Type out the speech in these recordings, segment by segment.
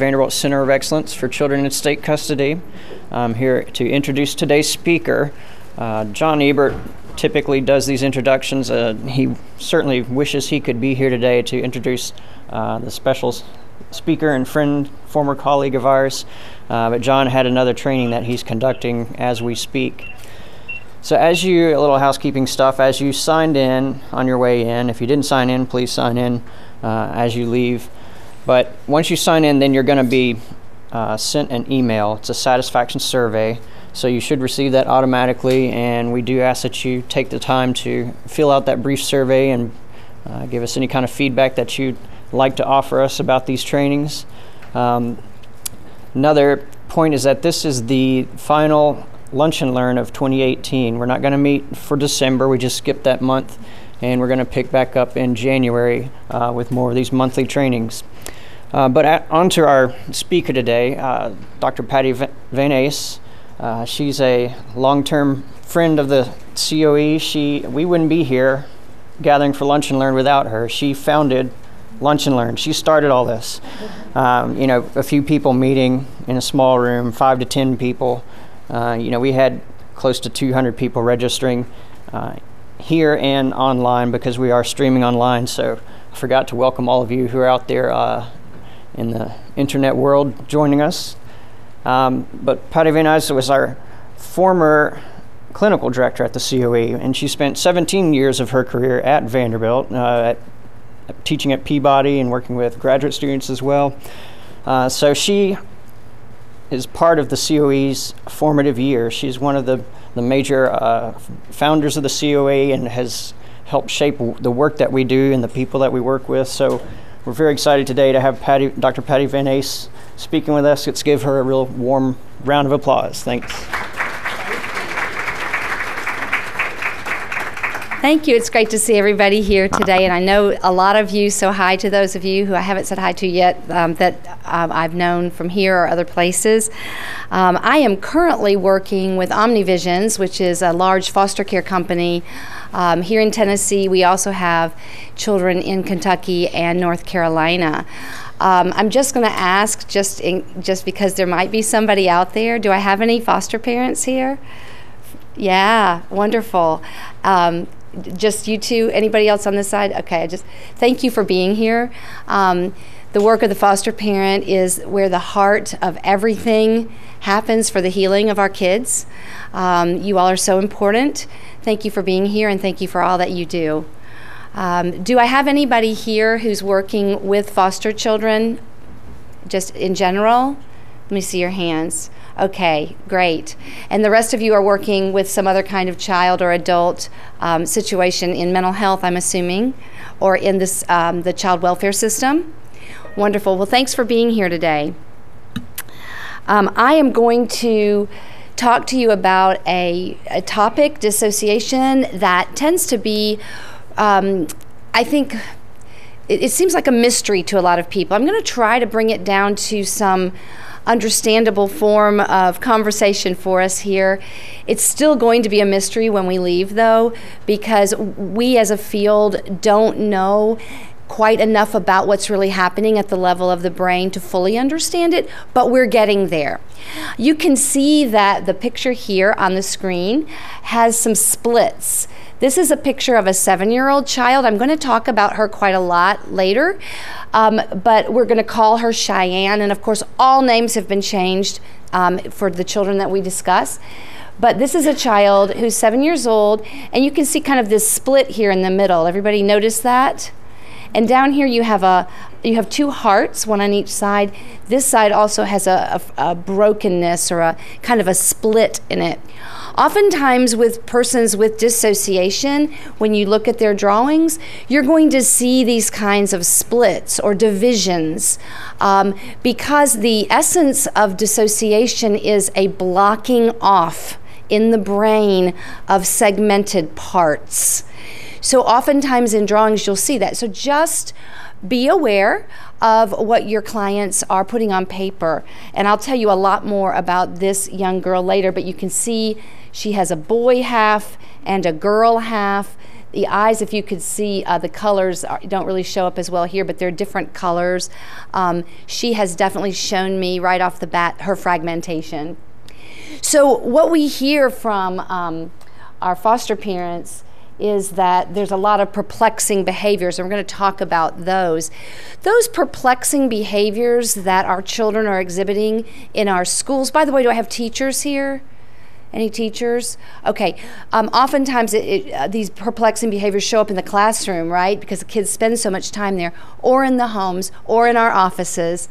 Vanderbilt Center of Excellence for Children in State Custody. I'm here to introduce today's speaker. Uh, John Ebert typically does these introductions. Uh, he certainly wishes he could be here today to introduce uh, the special speaker and friend, former colleague of ours. Uh, but John had another training that he's conducting as we speak. So, as you, a little housekeeping stuff, as you signed in on your way in, if you didn't sign in, please sign in uh, as you leave. But once you sign in, then you're going to be uh, sent an email. It's a satisfaction survey. So, you should receive that automatically. And we do ask that you take the time to fill out that brief survey and uh, give us any kind of feedback that you'd like to offer us about these trainings. Um, another point is that this is the final Lunch and Learn of 2018. We're not going to meet for December, we just skipped that month, and we're going to pick back up in January uh, with more of these monthly trainings. Uh, but at, on to our speaker today, uh, Dr. Patti van Eys. Uh, she's a long term friend of the COE. She, we wouldn't be here gathering for Lunch and Learn without her. She founded Lunch and Learn. She started all this. Um, you know, a few people meeting in a small room, five to ten people. Uh, you know, we had close to 200 people registering uh, here and online because we are streaming online. So I forgot to welcome all of you who are out there uh, in the internet world joining us. Um, but Patti van was our former clinical director at the COE, and she spent 17 years of her career at Vanderbilt, uh, at, teaching at Peabody and working with graduate students as well. Uh, so she is part of the COE's formative years. She's one of the, the major uh, founders of the COE and has helped shape the work that we do and the people that we work with. So we're very excited today to have Patti, Dr. Patti van Eys speaking with us. Let's give her a real warm round of applause. Thanks. Thank you. It's great to see everybody here today. And I know a lot of you, so hi to those of you who I haven't said hi to yet um, that um, I've known from here or other places. Um, I am currently working with OmniVisions, which is a large foster care company. Um, here in Tennessee, we also have children in Kentucky and North Carolina. Um, I'm just going to ask, just in, just because there might be somebody out there, do I have any foster parents here? Yeah, wonderful. Um, just you two anybody else on this side? Okay I just thank you for being here. Um, the work of the foster parent is where the heart of everything happens for the healing of our kids. Um, you all are so important. Thank you for being here and thank you for all that you do. Um, do i have anybody here who's working with foster children? Just in general? Let me see your hands Okay, great. And the rest of you are working with some other kind of child or adult um, situation in mental health, I'm assuming, or in this um, the child welfare system. Wonderful. Well, thanks for being here today. Um, I am going to talk to you about a, a topic, dissociation, that tends to be, um, I think, it, it seems like a mystery to a lot of people. I'm going to try to bring it down to some understandable form of conversation for us here. It's still going to be a mystery when we leave, though, because we as a field don't know quite enough about what's really happening at the level of the brain to fully understand it, but we're getting there. You can see that the picture here on the screen has some splits. This is a picture of a seven year old child. I'm going to talk about her quite a lot later, um, but we're going to call her Cheyenne. And of course, all names have been changed um, for the children that we discuss. But this is a child who's seven years old, and you can see kind of this split here in the middle. Everybody notice that? And down here you have a you have two hearts, one on each side. This side also has a, a, a brokenness or a kind of a split in it. Oftentimes, with persons with dissociation, when you look at their drawings, you're going to see these kinds of splits or divisions um, because the essence of dissociation is a blocking off in the brain of segmented parts. So, oftentimes in drawings, you'll see that. So, just be aware of what your clients are putting on paper. And I'll tell you a lot more about this young girl later, but you can see she has a boy half and a girl half. the eyes, if you could see uh, the colors, are, don't really show up as well here, but they're different colors. Um, she has definitely shown me right off the bat her fragmentation. So, what we hear from um, our foster parents is that there's a lot of perplexing behaviors, and we're going to talk about those. Those perplexing behaviors that our children are exhibiting in our schools, by the way, do I have teachers here? Any teachers? Okay. Um, oftentimes, it, it, uh, these perplexing behaviors show up in the classroom, right? Because the kids spend so much time there, or in the homes, or in our offices.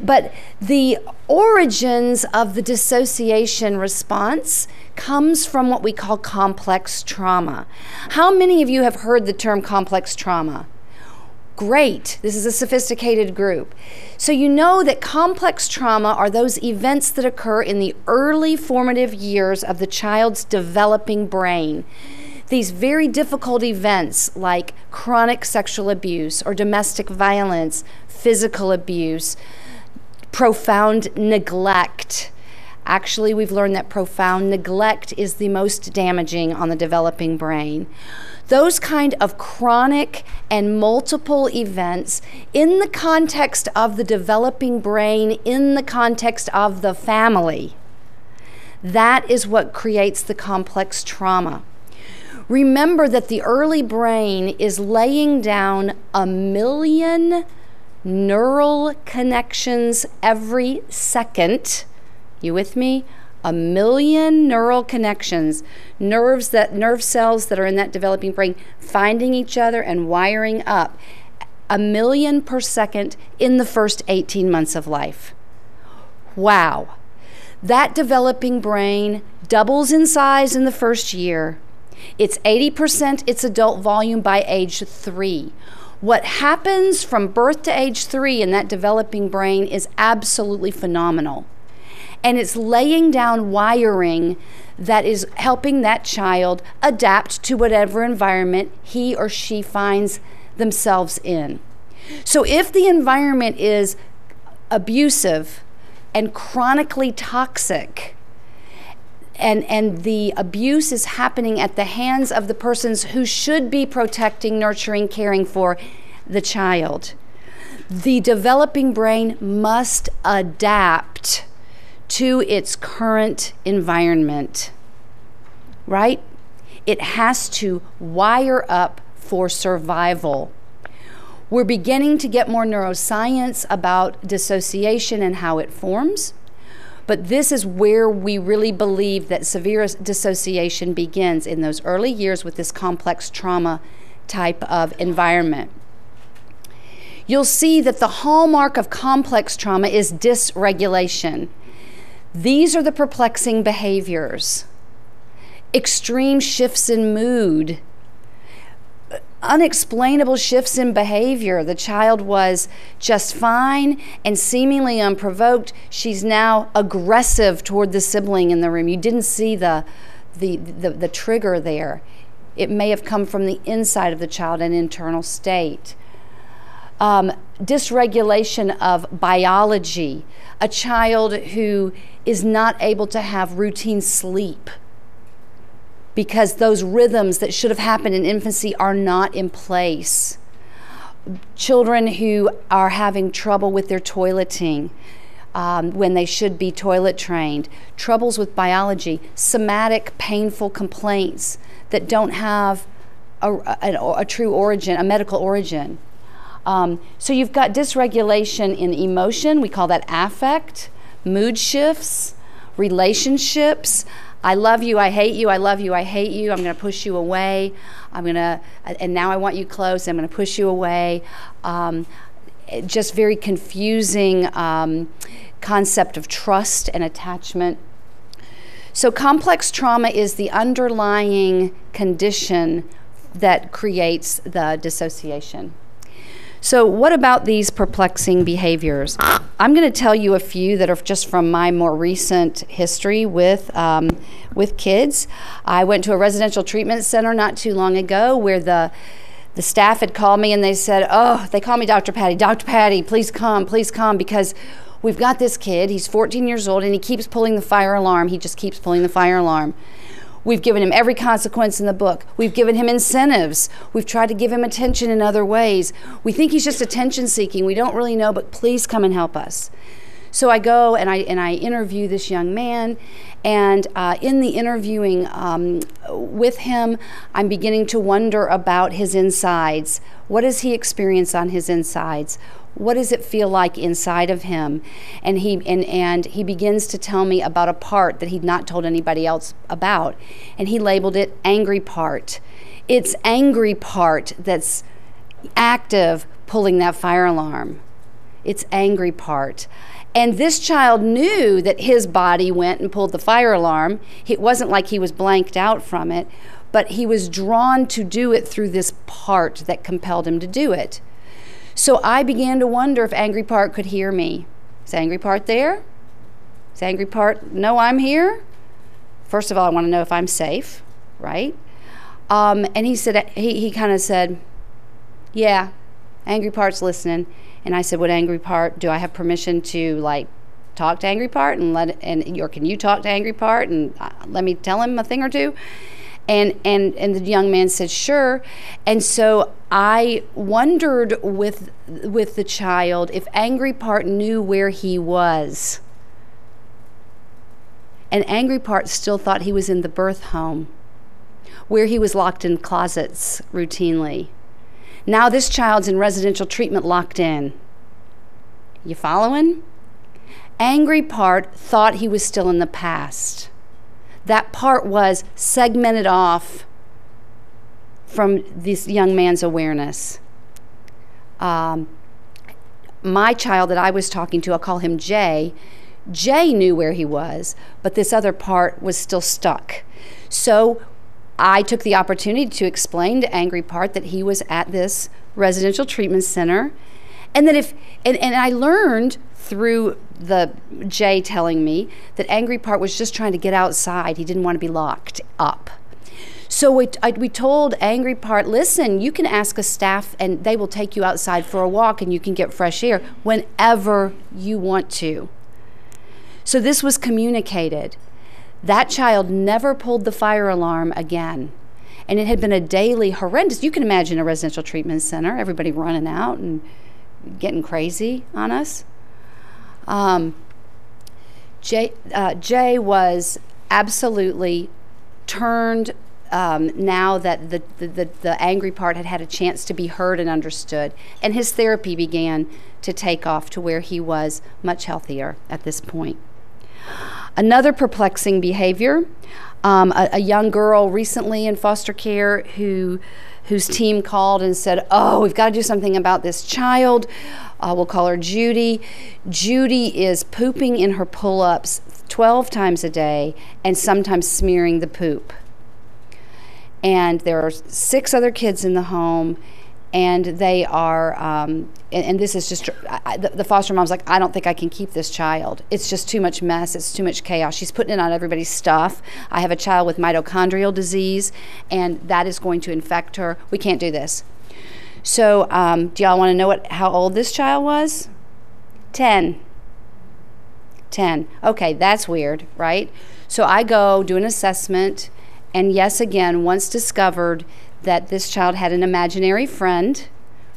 But the origins of the dissociation response comes from what we call complex trauma. How many of you have heard the term complex trauma? Great. This is a sophisticated group. So, you know that complex trauma are those events that occur in the early formative years of the child's developing brain. These very difficult events like chronic sexual abuse or domestic violence, physical abuse, profound neglect. Actually, we've learned that profound neglect is the most damaging on the developing brain. Those kind of chronic and multiple events in the context of the developing brain, in the context of the family, that is what creates the complex trauma. Remember that the early brain is laying down a million neural connections every second. You with me? A million neural connections, nerves that nerve cells that are in that developing brain finding each other and wiring up. A million per second in the first 18 months of life. Wow. That developing brain doubles in size in the first year. It's 80% its adult volume by age three. What happens from birth to age three in that developing brain is absolutely phenomenal. And it's laying down wiring that is helping that child adapt to whatever environment he or she finds themselves in. So if the environment is abusive and chronically toxic, and and the abuse is happening at the hands of the persons who should be protecting, nurturing, caring for the child. The developing brain must adapt to its current environment. Right? It has to wire up for survival. We're beginning to get more neuroscience about dissociation and how it forms. But this is where we really believe that severe dissociation begins in those early years with this complex trauma type of environment. You'll see that the hallmark of complex trauma is dysregulation. These are the perplexing behaviors extreme shifts in mood, unexplainable shifts in behavior. The child was just fine and seemingly unprovoked. She's now aggressive toward the sibling in the room. You didn't see the, the, the, the trigger there. It may have come from the inside of the child, an internal state. Um, dysregulation of biology, a child who is not able to have routine sleep because those rhythms that should have happened in infancy are not in place. Children who are having trouble with their toileting. Um, when they should be toilet trained, troubles with biology, somatic painful complaints that don't have a, a, a true origin, a medical origin. Um, so you've got dysregulation in emotion, we call that affect, mood shifts, relationships, I love you, I hate you, I love you, I hate you, I'm going to push you away. I'm going to, and now I want you close, I'm going to push you away. Um, just very confusing um, concept of trust and attachment. So, complex trauma is the underlying condition that creates the dissociation. So, what about these perplexing behaviors? I'm going to tell you a few that are just from my more recent history with um, with kids. I went to a residential treatment center not too long ago where the the staff had called me and they said, "Oh, they call me Dr. Patti. Dr. Patti, please come, please come because we've got this kid. He's 14 years old and he keeps pulling the fire alarm. He just keeps pulling the fire alarm." We've given him every consequence in the book. We've given him incentives. We've tried to give him attention in other ways. We think he's just attention seeking. We don't really know, but please come and help us. So I go and I and I interview this young man, and uh, in the interviewing um, with him, I'm beginning to wonder about his insides. What does he experience on his insides? What does it feel like inside of him? And he and, and he begins to tell me about a part that he'd not told anybody else about, and he labeled it angry part. It's angry part that's active pulling that fire alarm. It's angry part. And this child knew that his body went and pulled the fire alarm. It wasn't like he was blanked out from it, but he was drawn to do it through this part that compelled him to do it. So I began to wonder if Angry Part could hear me. Is Angry Part there? Is Angry Part, no, I'm here? First of all, I want to know if I'm safe, right? Um, and he said, he, he kind of said, yeah, Angry Part's listening. And I said, "What angry part? Do I have permission to like talk to angry part and let and or can you talk to angry part and uh, let me tell him a thing or two? And and and the young man said, "Sure." And so I wondered with with the child if angry part knew where he was. And angry part still thought he was in the birth home, where he was locked in closets routinely now this child's in residential treatment locked in. You following? Angry part thought he was still in the past. That part was segmented off from this young man's awareness. Um, my child that I was talking to, I'll call him Jay, Jay knew where he was, but this other part was still stuck. So I took the opportunity to explain to Angry Part that he was at this residential treatment center. And that if, and, and I learned through the Jay telling me that Angry Part was just trying to get outside. He didn't want to be locked up. So we, I, we told Angry Part, listen, you can ask a staff and they will take you outside for a walk and you can get fresh air whenever you want to. So this was communicated. That child never pulled the fire alarm again. And it had been a daily horrendous. You can imagine a residential treatment center, everybody running out and getting crazy on us. Um, Jay, uh, Jay was absolutely turned um, now that the, the, the, angry part had had a chance to be heard and understood. And his therapy began to take off to where he was much healthier at this point. Another perplexing behavior um, a, a, young girl recently in foster care who whose team called and said, "Oh, we've got to do something about this child." Uh, we'll call her Judy. Judy is pooping in her pull-ups 12 times a day and sometimes smearing the poop. And there are six other kids in the home and they are um, and, and, this is just I, the, the, foster mom's like i don't think i can keep this child. It's just too much mess. It's too much chaos. She's putting it on everybody's stuff. I have a child with mitochondrial disease and that is going to infect her. We can't do this. So um, do y'all want to know what how old this child was? 10 10 okay that's weird right? So i go do an assessment and yes again once discovered that this child had an imaginary friend,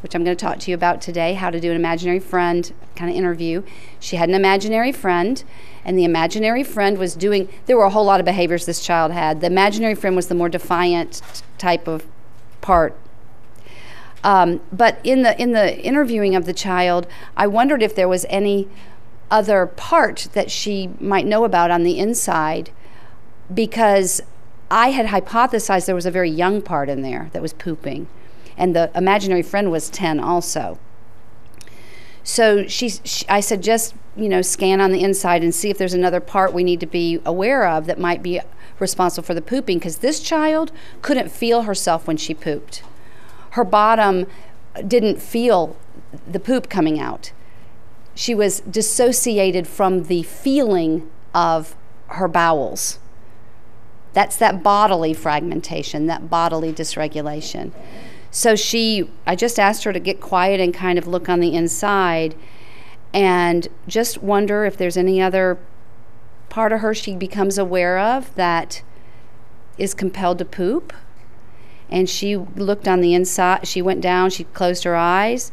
which I'm going to talk to you about today, how to do an imaginary friend kind of interview. She had an imaginary friend, and the imaginary friend was doing, there were a whole lot of behaviors this child had. The imaginary friend was the more defiant type of part. Um, but in the in the interviewing of the child, I wondered if there was any other part that she might know about on the inside, because I had hypothesized there was a very young part in there that was pooping, and the imaginary friend was 10 also. So she, she, I said, just you know, scan on the inside and see if there's another part we need to be aware of that might be responsible for the pooping. Because this child couldn't feel herself when she pooped. Her bottom didn't feel the poop coming out. She was dissociated from the feeling of her bowels. That's that bodily fragmentation, that bodily dysregulation. So she, I just asked her to get quiet and kind of look on the inside and just wonder if there's any other part of her she becomes aware of that is compelled to poop. And she looked on the inside. She went down, she closed her eyes,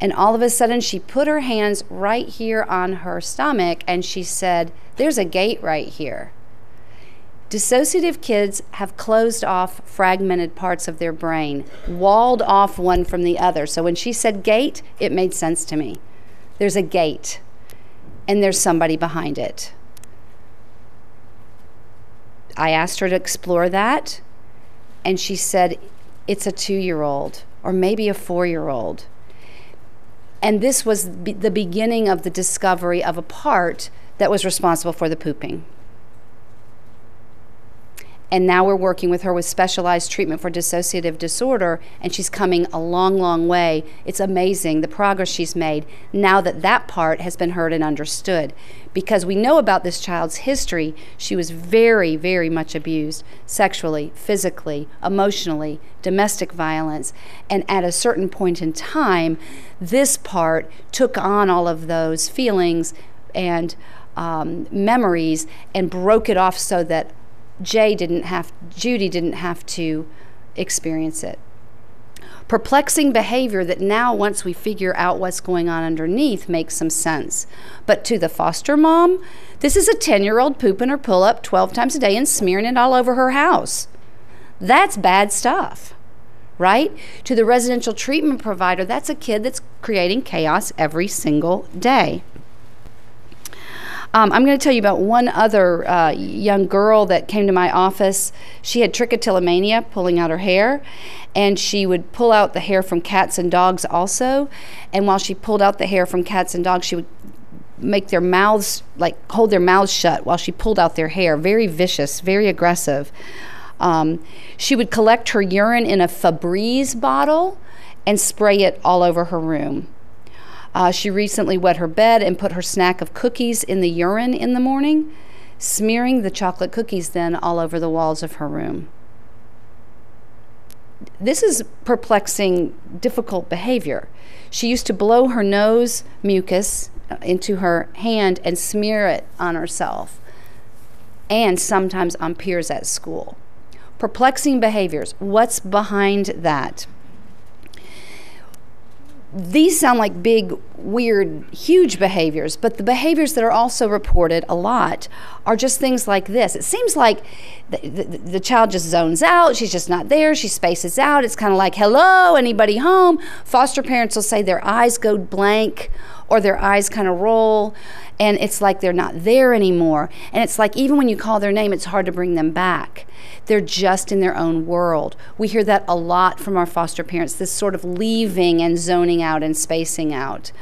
and all of a sudden she put her hands right here on her stomach and she said, There's a gate right here. Dissociative kids have closed off fragmented parts of their brain, walled off one from the other. So when she said gate, it made sense to me. There's a gate, and there's somebody behind it. I asked her to explore that, and she said, It's a two year old, or maybe a four year old. And this was the beginning of the discovery of a part that was responsible for the pooping. And now we're working with her with specialized treatment for dissociative disorder, and she's coming a long, long way. It's amazing the progress she's made now that that part has been heard and understood. Because we know about this child's history, she was very, very much abused sexually, physically, emotionally, domestic violence. And at a certain point in time, this part took on all of those feelings and um, memories and broke it off so that Jay didn't have, Judy didn't have to experience it. Perplexing behavior that now, once we figure out what's going on underneath, makes some sense. But to the foster mom, this is a 10 year old pooping her pull up 12 times a day and smearing it all over her house. That's bad stuff, right? To the residential treatment provider, that's a kid that's creating chaos every single day. Um, I'm going to tell you about one other uh, young girl that came to my office. She had trichotillomania, pulling out her hair, and she would pull out the hair from cats and dogs also. And while she pulled out the hair from cats and dogs, she would make their mouths like hold their mouths shut while she pulled out their hair. Very vicious, very aggressive. Um, she would collect her urine in a Febreze bottle and spray it all over her room. Uh, she recently wet her bed and put her snack of cookies in the urine in the morning, smearing the chocolate cookies then all over the walls of her room. This is perplexing, difficult behavior. She used to blow her nose mucus uh, into her hand and smear it on herself, and sometimes on peers at school. Perplexing behaviors. What's behind that? These sound like big, weird, huge behaviors, but the behaviors that are also reported a lot are just things like this. It seems like the, the, the child just zones out, she's just not there, she spaces out. It's kind of like, hello, anybody home? Foster parents will say their eyes go blank or their eyes kind of roll and it's like they're not there anymore. And it's like even when you call their name, it's hard to bring them back. They're just in their own world. We hear that a lot from our foster parents this sort of leaving and zoning out and spacing out.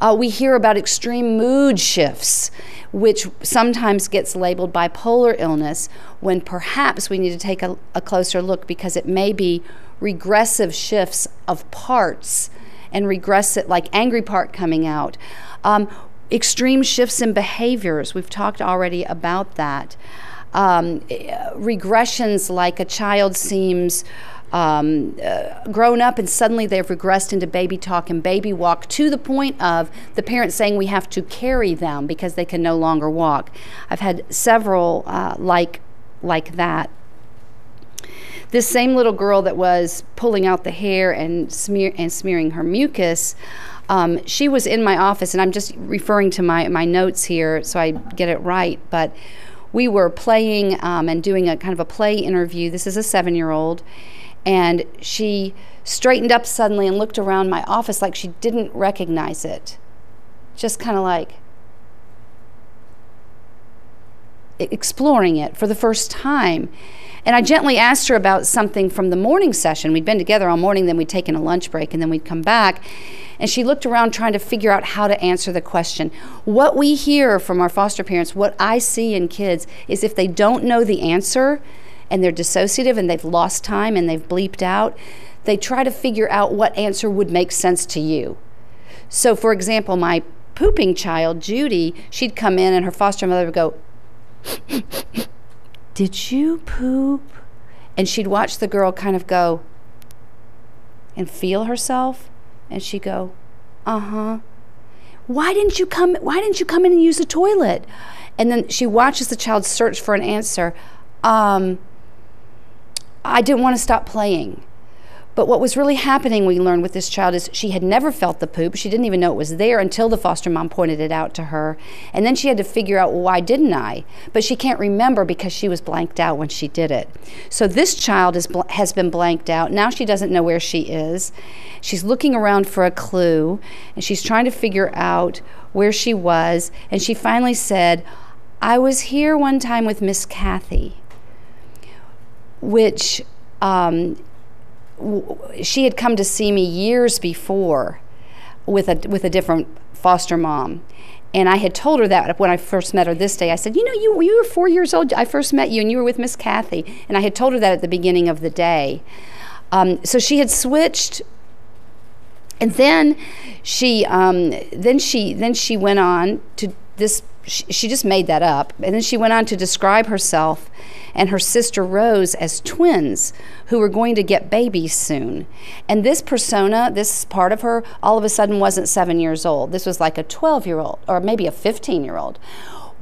Uh, we hear about extreme mood shifts, which sometimes gets labeled bipolar illness, when perhaps we need to take a, a closer look because it may be regressive shifts of parts and regress it like angry part coming out. Um, extreme shifts in behaviors. We've talked already about that. Um, regressions like a child seems um, uh, grown up and suddenly they've regressed into baby talk and baby walk to the point of the parents saying we have to carry them because they can no longer walk. I've had several uh, like like that. This same little girl that was pulling out the hair and smear and smearing her mucus. Um, she was in my office, and I'm just referring to my, my notes here so I get it right. But we were playing um, and doing a kind of a play interview. This is a seven year old. And she straightened up suddenly and looked around my office like she didn't recognize it. Just kind of like exploring it for the first time. And I gently asked her about something from the morning session. We'd been together all morning, then we'd taken a lunch break, and then we'd come back. And she looked around trying to figure out how to answer the question. What we hear from our foster parents, what I see in kids, is if they don't know the answer and they're dissociative and they've lost time and they've bleeped out, they try to figure out what answer would make sense to you. So, for example, my pooping child, Judy, she'd come in and her foster mother would go, Did you poop? And she'd watch the girl kind of go and feel herself. And she'd go, Uh huh. Why didn't you come? Why didn't you come in and use the toilet? And then she watches the child search for an answer. Um, I didn't want to stop playing. But what was really happening, we learned with this child, is she had never felt the poop. She didn't even know it was there until the foster mom pointed it out to her. And then she had to figure out, well, why didn't I? But she can't remember because she was blanked out when she did it. So this child is, has been blanked out. Now she doesn't know where she is. She's looking around for a clue and she's trying to figure out where she was. And she finally said, I was here one time with Miss Kathy, which. Um, she had come to see me years before with a with a different foster mom. And I had told her that when I first met her this day. I said, You know, you, you were four years old. I first met you, and you were with Miss Kathy. And I had told her that at the beginning of the day. Um, so she had switched. And then she, um, then she, then she went on to this. She, she just made that up, and then she went on to describe herself and her sister Rose as twins who were going to get babies soon. And this persona, this part of her, all of a sudden wasn't seven years old. This was like a 12 year old or maybe a 15 year old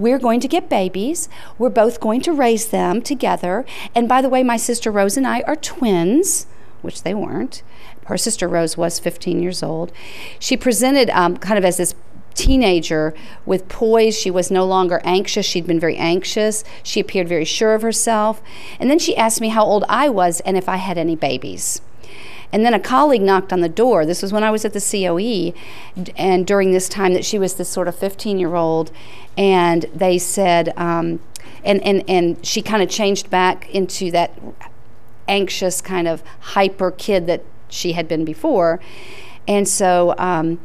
we're going to get babies. We're both going to raise them together. And by the way, my sister Rose and I are twins, which they weren't. Her sister Rose was 15 years old. She presented um, kind of as this teenager with poise. She was no longer anxious. She'd been very anxious. She appeared very sure of herself. And then she asked me how old I was and if I had any babies. And then a colleague knocked on the door. This was when I was at the COE, and during this time that she was this sort of 15 year old, and they said, um, and, and, and she kind of changed back into that anxious, kind of hyper kid that she had been before. And so, um,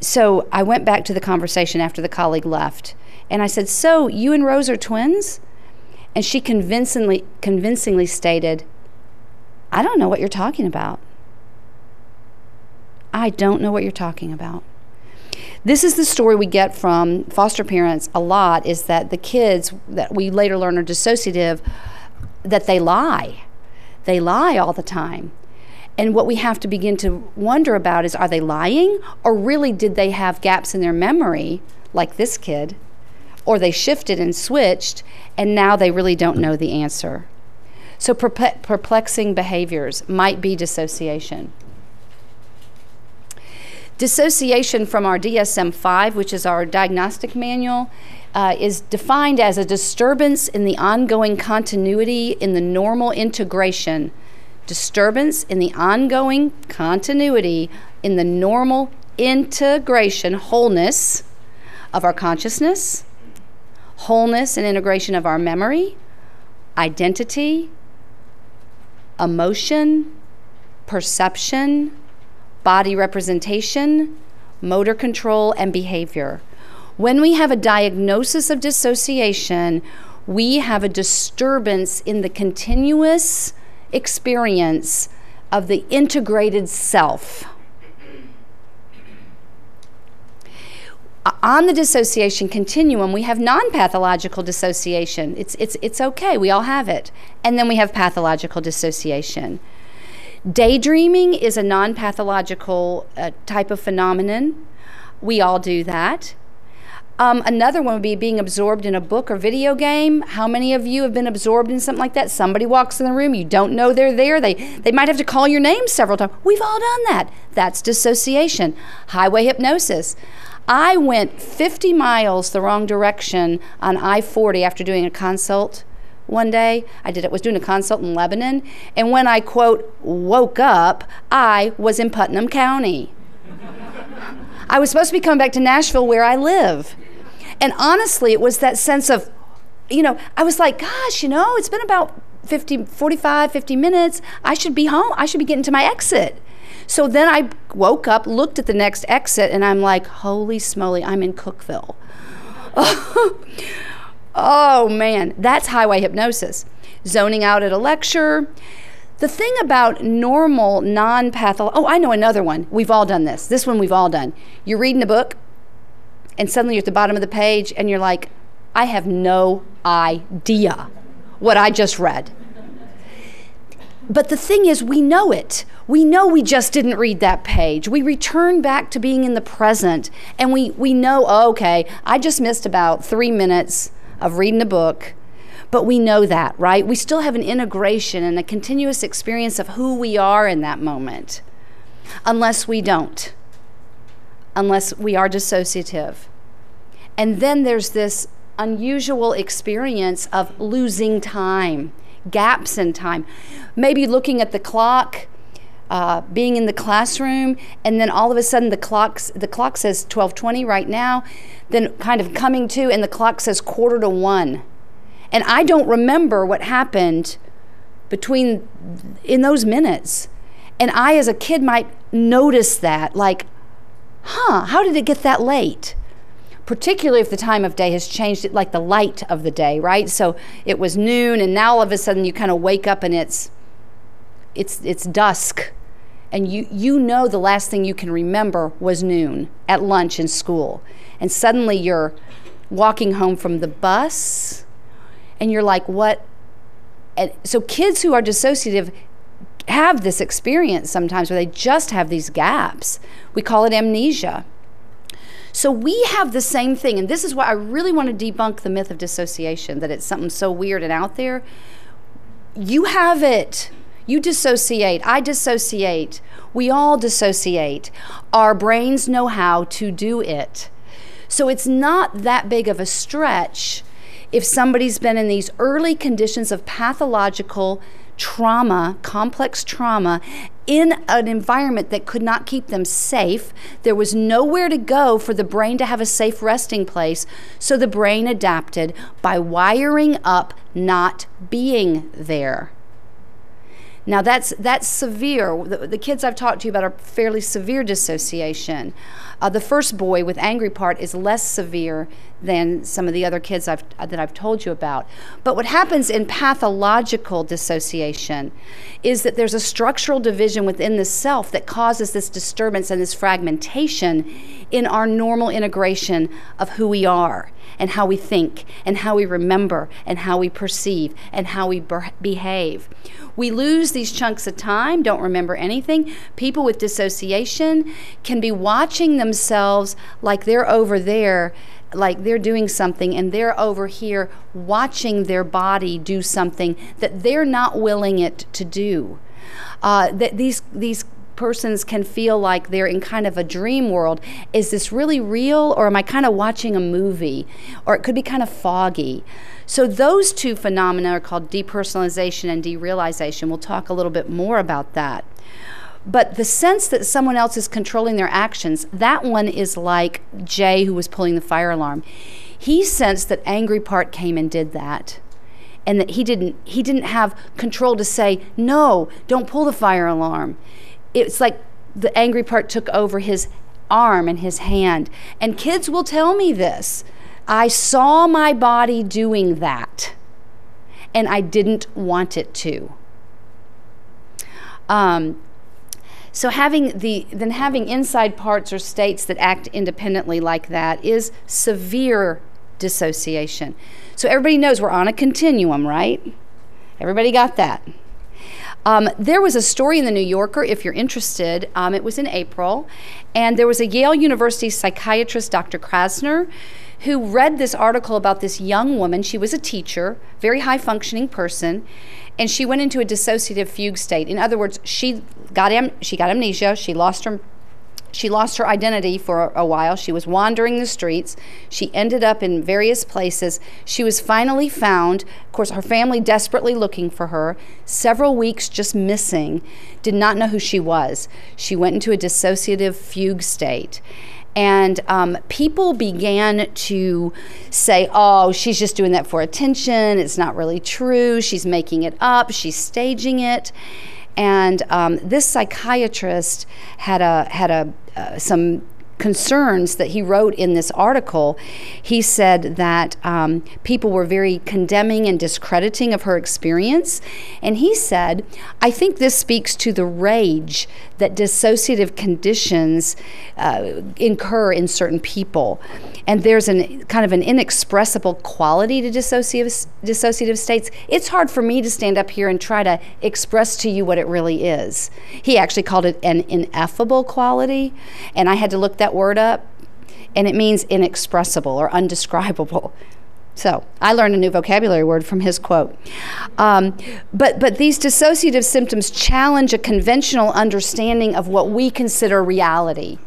so I went back to the conversation after the colleague left, and I said, "So you and Rose are twins?" And she convincingly convincingly stated, "I don't know what you're talking about. I don't know what you're talking about." This is the story we get from foster parents a lot is that the kids that we later learn are dissociative that they lie. They lie all the time. And what we have to begin to wonder about is are they lying or really did they have gaps in their memory, like this kid, or they shifted and switched and now they really don't know the answer? So, perplexing behaviors might be dissociation. Dissociation from our DSM 5, which is our diagnostic manual, uh, is defined as a disturbance in the ongoing continuity in the normal integration disturbance in the ongoing continuity in the normal integration, wholeness of our consciousness, wholeness and integration of our memory, identity, emotion, perception, body representation, motor control, and behavior. When we have a diagnosis of dissociation, we have a disturbance in the continuous experience of the integrated self. On the dissociation continuum, we have non pathological dissociation. It's, it's, it's okay, we all have it. And then we have pathological dissociation. Daydreaming is a non pathological uh, type of phenomenon. We all do that. Um, another one would be being absorbed in a book or video game. How many of you have been absorbed in something like that? Somebody walks in the room, you don't know they're there. They, they might have to call your name several times. We've all done that. That's dissociation. Highway hypnosis. I went 50 miles the wrong direction on I 40 after doing a consult one day. I did it was doing a consult in Lebanon, and when I quote woke up, I was in Putnam County. I was supposed to be coming back to Nashville where I live. And honestly, it was that sense of, you know, I was like, gosh, you know, it's been about 50, 45, 50 minutes. I should be home. I should be getting to my exit. So then I woke up, looked at the next exit, and I'm like, holy smoly, I'm in Cookeville. oh man, that's highway hypnosis. Zoning out at a lecture. The thing about normal, non pathological, oh, I know another one. We've all done this. This one we've all done. You're reading a book, and suddenly you're at the bottom of the page and you're like, I have no idea what I just read. But the thing is, we know it. We know we just didn't read that page. We return back to being in the present and we, we know, oh, okay, I just missed about three minutes of reading a book. But we know that, right? We still have an integration and a continuous experience of who we are in that moment, unless we don't, unless we are dissociative. And then there's this unusual experience of losing time, gaps in time. Maybe looking at the clock, uh, being in the classroom, and then all of a sudden the clock the clock says 12:20 right now, then kind of coming to, and the clock says quarter to one, and I don't remember what happened between in those minutes, and I as a kid might notice that like, huh, how did it get that late? Particularly if the time of day has changed it like the light of the day right? So it was noon and now all of a sudden you kind of wake up and it's it's it's dusk. And you you know the last thing you can remember was noon at lunch in school. And suddenly you're walking home from the bus and you're like what? And so kids who are dissociative have this experience sometimes where they just have these gaps. We call it amnesia so we have the same thing, and this is why I really want to debunk the myth of dissociation that it's something so weird and out there. You have it. You dissociate. I dissociate. We all dissociate. Our brains know how to do it. So it's not that big of a stretch if somebody's been in these early conditions of pathological trauma, complex trauma, in an environment that could not keep them safe. There was nowhere to go for the brain to have a safe resting place. So the brain adapted by wiring up not being there. Now that's that's severe. The, the, kids I've talked to you about are fairly severe dissociation. Uh, the first boy with angry part is less severe than some of the other kids I've, that I've told you about. But what happens in pathological dissociation is that there's a structural division within the self that causes this disturbance and this fragmentation in our normal integration of who we are and how we think and how we remember and how we perceive and how we behave. We lose these chunks of time, don't remember anything. People with dissociation can be watching themselves like they're over there like they're doing something and they're over here watching their body do something that they're not willing it to do. Uh, that these these persons can feel like they're in kind of a dream world. Is this really real, or am I kind of watching a movie? Or it could be kind of foggy. So, those two phenomena are called depersonalization and derealization. We'll talk a little bit more about that. But the sense that someone else is controlling their actions, that one is like Jay, who was pulling the fire alarm. He sensed that angry part came and did that and that he didn't he didn't have control to say no don't pull the fire alarm it's like the angry part took over his arm and his hand. And kids will tell me this. I saw my body doing that, and I didn't want it to. Um, so having the then having inside parts or states that act independently like that is severe dissociation. So everybody knows we're on a continuum, right? Everybody got that. Um, there was a story in the New Yorker, if you're interested. Um, it was in April, and there was a Yale University psychiatrist, Dr. Krasner, who read this article about this young woman. She was a teacher, very high functioning person, and she went into a dissociative fugue state. In other words, she got am- she got amnesia. She lost her she lost her identity for a while. She was wandering the streets. She ended up in various places. She was finally found. Of course, her family desperately looking for her. Several weeks just missing. Did not know who she was. She went into a dissociative fugue state. And um, people began to say, oh, she's just doing that for attention. It's not really true. She's making it up. She's staging it. And um, this psychiatrist had a had a uh, some concerns that he wrote in this article, he said that um, people were very condemning and discrediting of her experience. And he said, I think this speaks to the rage that dissociative conditions uh, incur in certain people. And there's an kind of an inexpressible quality to dissociative, dissociative states. It's hard for me to stand up here and try to express to you what it really is. He actually called it an ineffable quality. And I had to look that that word up, and it means inexpressible or undescribable. So I learned a new vocabulary word from his quote. Um, but, but these dissociative symptoms challenge a conventional understanding of what we consider reality.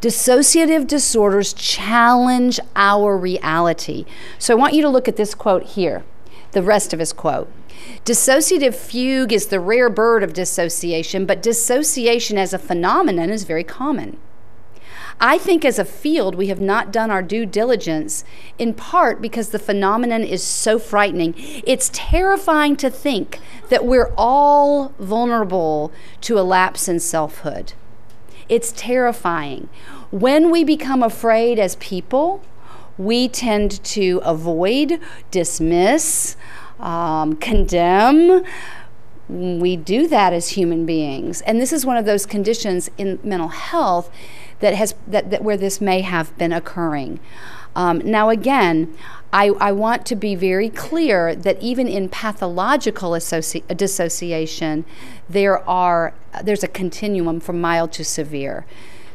Dissociative disorders challenge our reality. So I want you to look at this quote here, the rest of his quote. Dissociative fugue is the rare bird of dissociation, but dissociation as a phenomenon is very common. I think as a field, we have not done our due diligence, in part because the phenomenon is so frightening. It's terrifying to think that we're all vulnerable to a lapse in selfhood. It's terrifying. When we become afraid as people, we tend to avoid, dismiss, um, condemn. We do that as human beings. And this is one of those conditions in mental health that has that, that where this may have been occurring. Um, now, again, I, I, want to be very clear that even in pathological associ- dissociation, there are there's a continuum from mild to severe.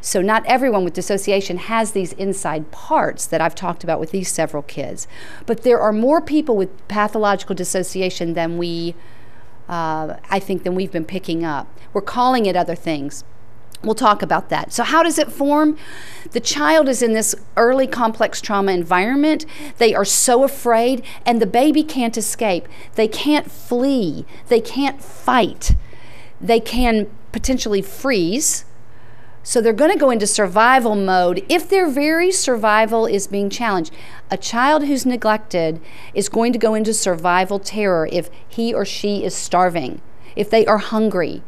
So not everyone with dissociation has these inside parts that I've talked about with these several kids, but there are more people with pathological dissociation than we, uh, I think, than we've been picking up. We're calling it other things. We'll talk about that. So, how does it form? The child is in this early complex trauma environment. They are so afraid, and the baby can't escape. They can't flee. They can't fight. They can potentially freeze. So, they're going to go into survival mode if their very survival is being challenged. A child who's neglected is going to go into survival terror if he or she is starving, if they are hungry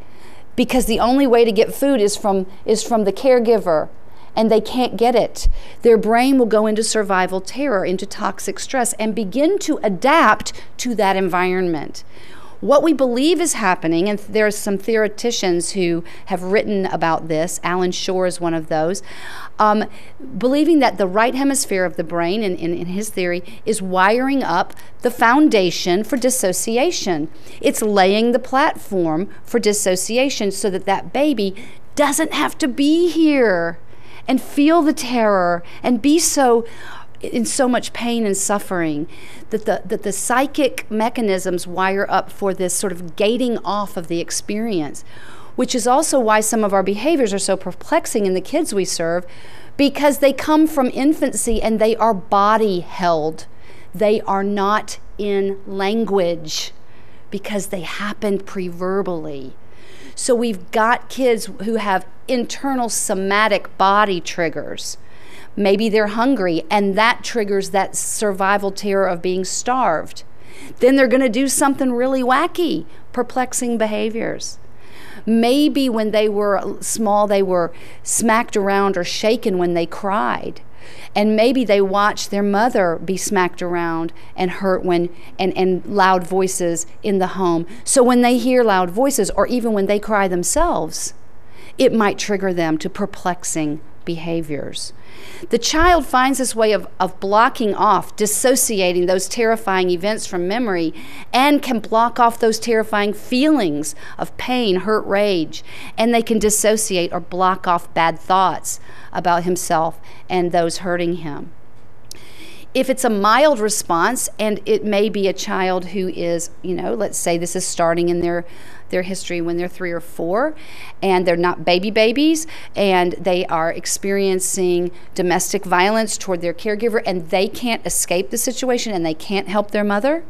because the only way to get food is from is from the caregiver and they can't get it. Their brain will go into survival terror, into toxic stress, and begin to adapt to that environment. What we believe is happening, and there are some theoreticians who have written about this, Allan Schore is one of those, um, believing that the right hemisphere of the brain, in, in, in his theory, is wiring up the foundation for dissociation. It's laying the platform for dissociation so that that baby doesn't have to be here and feel the terror and be so in so much pain and suffering that the that the psychic mechanisms wire up for this sort of gating off of the experience which is also why some of our behaviors are so perplexing in the kids we serve because they come from infancy and they are body held. They are not in language because they happened preverbally. So we've got kids who have internal somatic body triggers. Maybe they're hungry, and that triggers that survival terror of being starved. Then they're going to do something really wacky, perplexing behaviors. Maybe when they were small, they were smacked around or shaken when they cried. And maybe they watched their mother be smacked around and hurt when and, and loud voices in the home. So when they hear loud voices, or even when they cry themselves, it might trigger them to perplexing behaviors. The child finds this way of, of blocking off, dissociating those terrifying events from memory, and can block off those terrifying feelings of pain, hurt, rage. And they can dissociate or block off bad thoughts about himself and those hurting him. If it's a mild response, and it may be a child who is, you know, let's say this is starting in their their history when they're three or four, and they're not baby babies, and they are experiencing domestic violence toward their caregiver, and they can't escape the situation and they can't help their mother,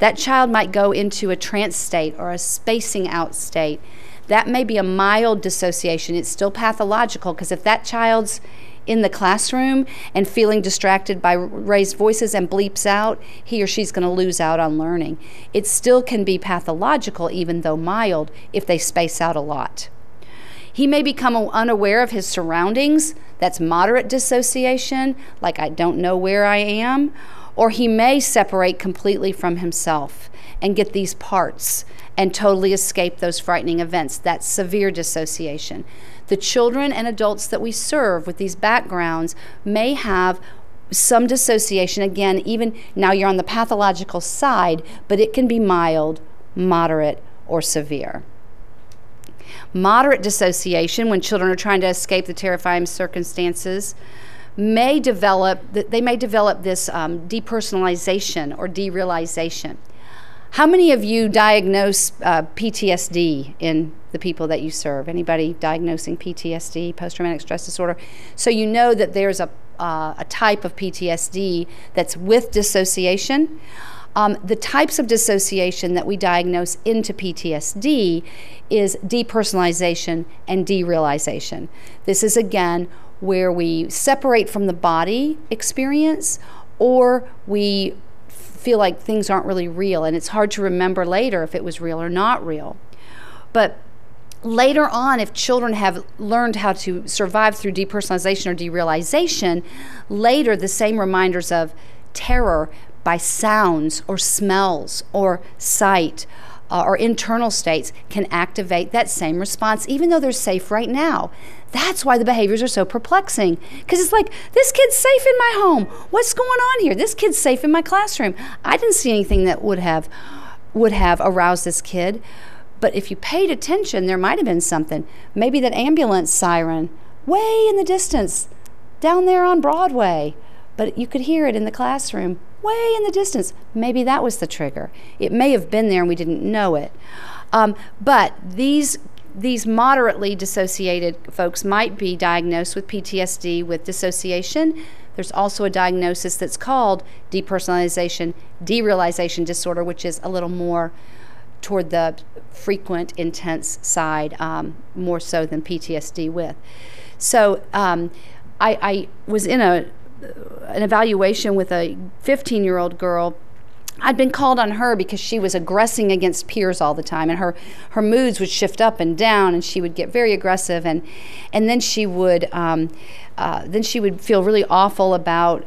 that child might go into a trance state or a spacing out state. That may be a mild dissociation. It's still pathological because if that child's in the classroom and feeling distracted by raised voices and bleeps out, he or she's going to lose out on learning. It still can be pathological, even though mild, if they space out a lot. He may become unaware of his surroundings. That's moderate dissociation, like I don't know where I am. Or he may separate completely from himself and get these parts and totally escape those frightening events. That's severe dissociation the children and adults that we serve with these backgrounds may have some dissociation. Again, even now you're on the pathological side, but it can be mild, moderate, or severe. Moderate dissociation, when children are trying to escape the terrifying circumstances, may develop, they may develop this um, depersonalization or derealization. How many of you diagnose uh, PTSD in the people that you serve? Anybody diagnosing PTSD, post traumatic stress disorder? So you know that there's a, uh, a type of PTSD that's with dissociation. Um, the types of dissociation that we diagnose into PTSD is depersonalization and derealization. This is again where we separate from the body experience or we feel like things aren't really real and it's hard to remember later if it was real or not real. But later on, if children have learned how to survive through depersonalization or derealization, later the same reminders of terror by sounds or smells or sight uh, or internal states can activate that same response, even though they're safe right now. That's why the behaviors are so perplexing. Because it's like, this kid's safe in my home. What's going on here? This kid's safe in my classroom. I didn't see anything that would have would have aroused this kid. But if you paid attention, there might have been something. Maybe that ambulance siren way in the distance, down there on Broadway. But you could hear it in the classroom way in the distance. Maybe that was the trigger. It may have been there and we didn't know it. Um, but these these moderately dissociated folks might be diagnosed with PTSD with dissociation. There's also a diagnosis that's called depersonalization derealization disorder, which is a little more toward the frequent, intense side, um, more so than PTSD with. So um, I, I was in a an evaluation with a 15 year old girl I'd been called on her because she was aggressing against peers all the time, and her her moods would shift up and down, and she would get very aggressive, and and then she would um, uh, then she would feel really awful about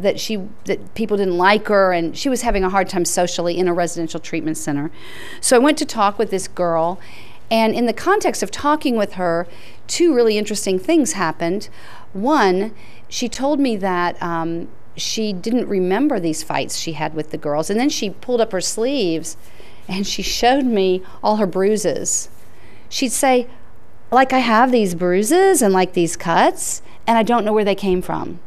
that she that people didn't like her, and she was having a hard time socially in a residential treatment center. So I went to talk with this girl, and in the context of talking with her, two really interesting things happened. One, she told me that. Um, she didn't remember these fights she had with the girls. And then she pulled up her sleeves and she showed me all her bruises. She'd say, like, I have these bruises and like these cuts, and I don't know where they came from.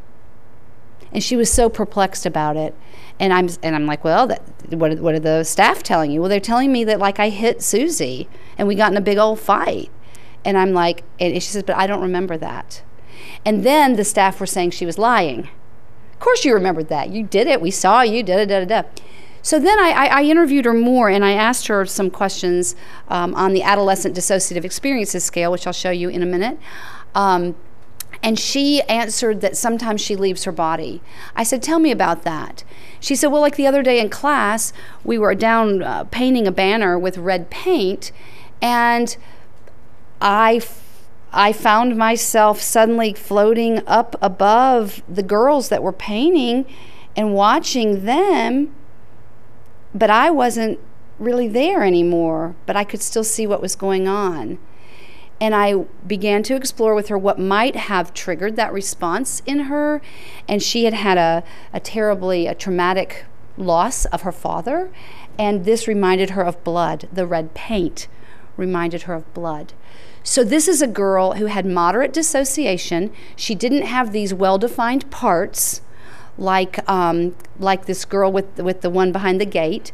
And she was so perplexed about it. And I'm, and I'm like, well, that, what, are, what are the staff telling you? Well, they're telling me that, like, I hit Susie and we got in a big old fight. And I'm like, and she says, but I don't remember that. And then the staff were saying she was lying of course, you remembered that. You did it. We saw you. Da da da da. So then I, I, I, interviewed her more and I asked her some questions um, on the adolescent dissociative experiences scale, which I'll show you in a minute. Um, and she answered that sometimes she leaves her body. I said, Tell me about that. She said, Well, like the other day in class, we were down uh, painting a banner with red paint, and I I found myself suddenly floating up above the girls that were painting and watching them, but I wasn't really there anymore, but I could still see what was going on. And I began to explore with her what might have triggered that response in her. And she had had a, a terribly a traumatic loss of her father. And this reminded her of blood. The red paint reminded her of blood. So, this is a girl who had moderate dissociation. She didn't have these well defined parts like, um, like this girl with, with the one behind the gate,